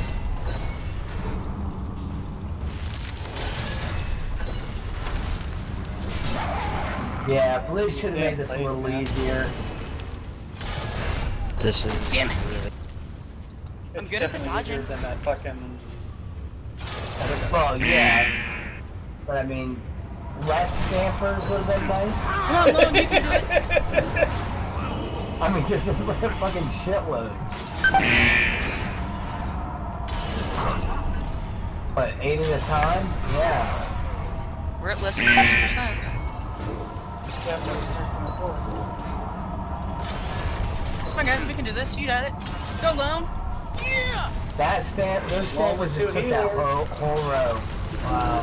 Yeah, Blizz should have made this a little easier. This is Damn it. really I'm it's good at the definitely easier dodging. than that fucking. Well, yeah. But I mean, less stampers would have been nice. Come on, Lone, you can do it. <laughs> I mean, because it's like a fucking shitload. What, eight at a time? Yeah. We're at less than 50%. Come on, guys, we can do this. You got it. Go, Lone. Yeah! That stamp, those Long stampers just two took that whole, whole row. Wow.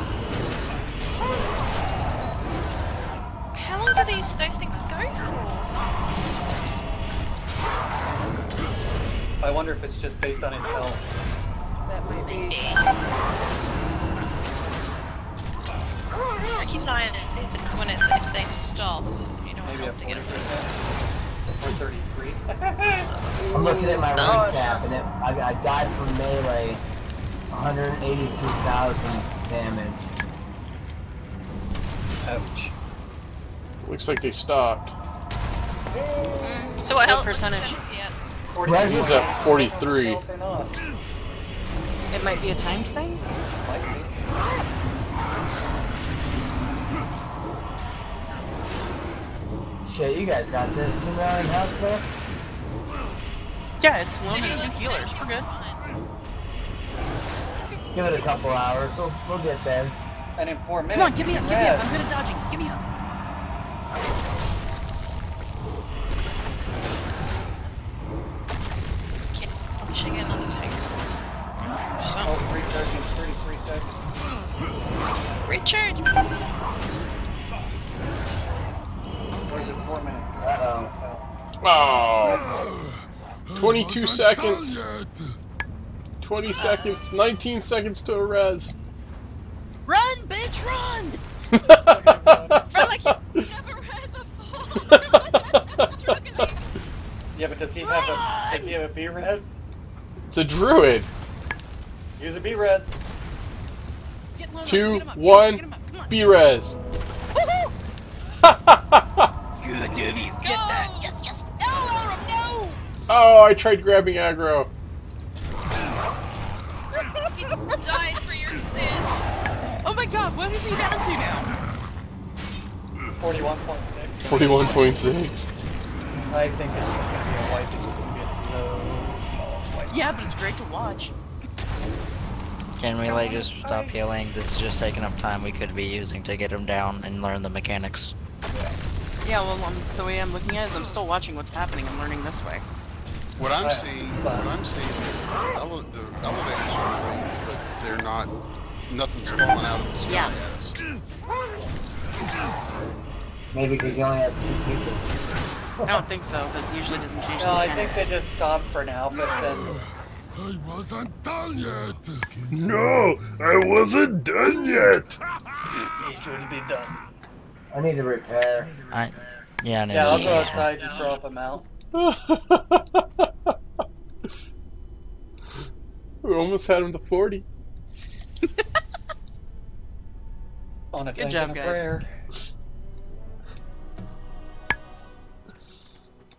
How long do these those things go for? I wonder if it's just based on his health. That might be. I keep an eye on it, see if it's when it, if they stop. You know, Maybe how at to get 40% it. or 33. I'm looking at my <laughs> Oh, rank cap and it, I, I died from melee. 182,000 damage. Ouch. Looks like they stopped. Mm, so what, What health percentage? Yeah. He's at 43. It might be a timed thing. Shit, you guys got this. Two million health left? Yeah, it's Lone and two healers. We're good. Give it a couple hours. We'll, we'll get there. And in four minutes. Come on, give me up, give me up. I'm good at dodging. Give me up. 22 seconds! 20 seconds, 19 seconds to a res. Run, bitch, run! <laughs> Run like you never ran before! Yeah, but does he have a does he have a B res? It's a druid. Use a B res. Get Lone up, Two, up, get him up, one, up, on. B res. <laughs> Good, duties, get that. Yes, Oh, I tried grabbing aggro. he died for your sins. Oh my god, what is he down to now? 41.6. 41.6. I think it's just gonna be a wipe. It's just gonna be a slow wipe. Yeah, but it's great to watch. Can we like just stop healing? This is just taking up time we could be using to get him down and learn the mechanics. Yeah, well, um, the way I'm looking at it is I'm still watching what's happening and learning this way. What I'm Right. seeing, what I'm seeing is the, ele- the elevators are moving, but they're not. Nothing's falling out of the sky Yeah. at us. Maybe because you only have two people. I don't think so. That usually doesn't change the No, I think they just stopped for now, but then I wasn't done yet. No, I wasn't done yet. <laughs> it should be done. I need to repair. I, yeah, I know. Yeah, I'll go outside and throw up a mount. <laughs> we almost had him to 40. <laughs> On a Good job, and guys. prayer.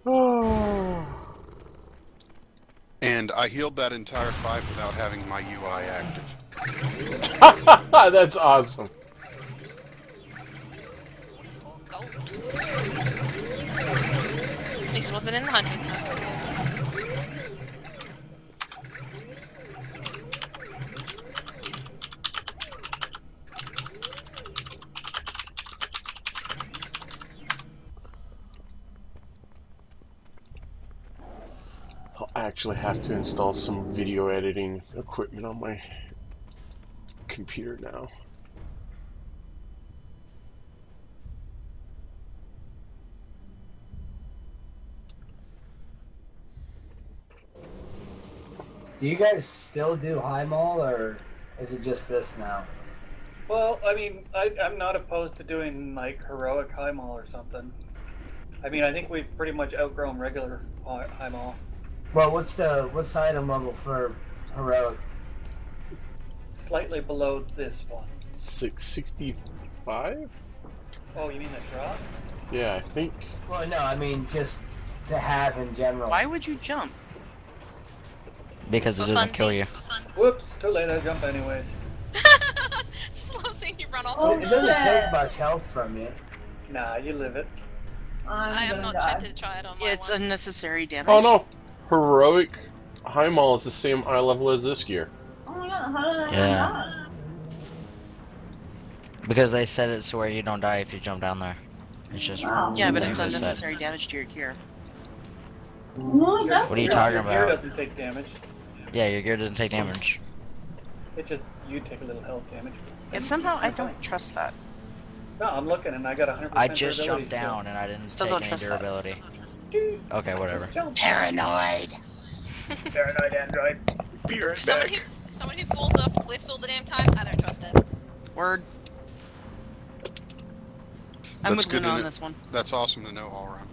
<sighs> And I healed that entire fight without having my UI active. <laughs> That's awesome. At least it wasn't in the hundreds. I'll actually have to install some video editing equipment on my computer now. Do you guys still do Highmaul or is it just this now? Well, I mean, I, I'm not opposed to doing like heroic Highmaul or something. I mean, I think we've pretty much outgrown regular Highmaul. Well, what's the what's the item level for heroic? Slightly below this one. 665? Oh, you mean the drops? Yeah, I think. Well, no, I mean just to have in general. Why would you jump? Because it For doesn't kill you. funsies, Whoops, too late. I jump anyways. <laughs> Just love seeing you run off. Oh, it doesn't shit. take much health from you. Nah, you live it. I'm I am not die. tempted to try it on my Yeah, it's one. unnecessary damage. Oh no! Heroic Highmaul is the same eye level as this gear. Oh my god, how did I Yeah. not? Because they said it so where you don't die if you jump down there. It's just. Wow. Yeah, but it's they said. unnecessary damage to your gear. No, that's What are you Your- talking your gear about? doesn't take damage. Yeah, your gear doesn't take damage. It just you take a little health damage. And somehow I don't trust that. No, I'm looking and I got 100% I just jumped down and I didn't Still take don't any trust that. durability. Still don't trust that. Okay, whatever. Paranoid. Paranoid android. Beer is Someone back. who, someone who falls off cliffs all the damn time, I don't trust it. Word. I'm That's with good Luna on this one. That's awesome to know all around.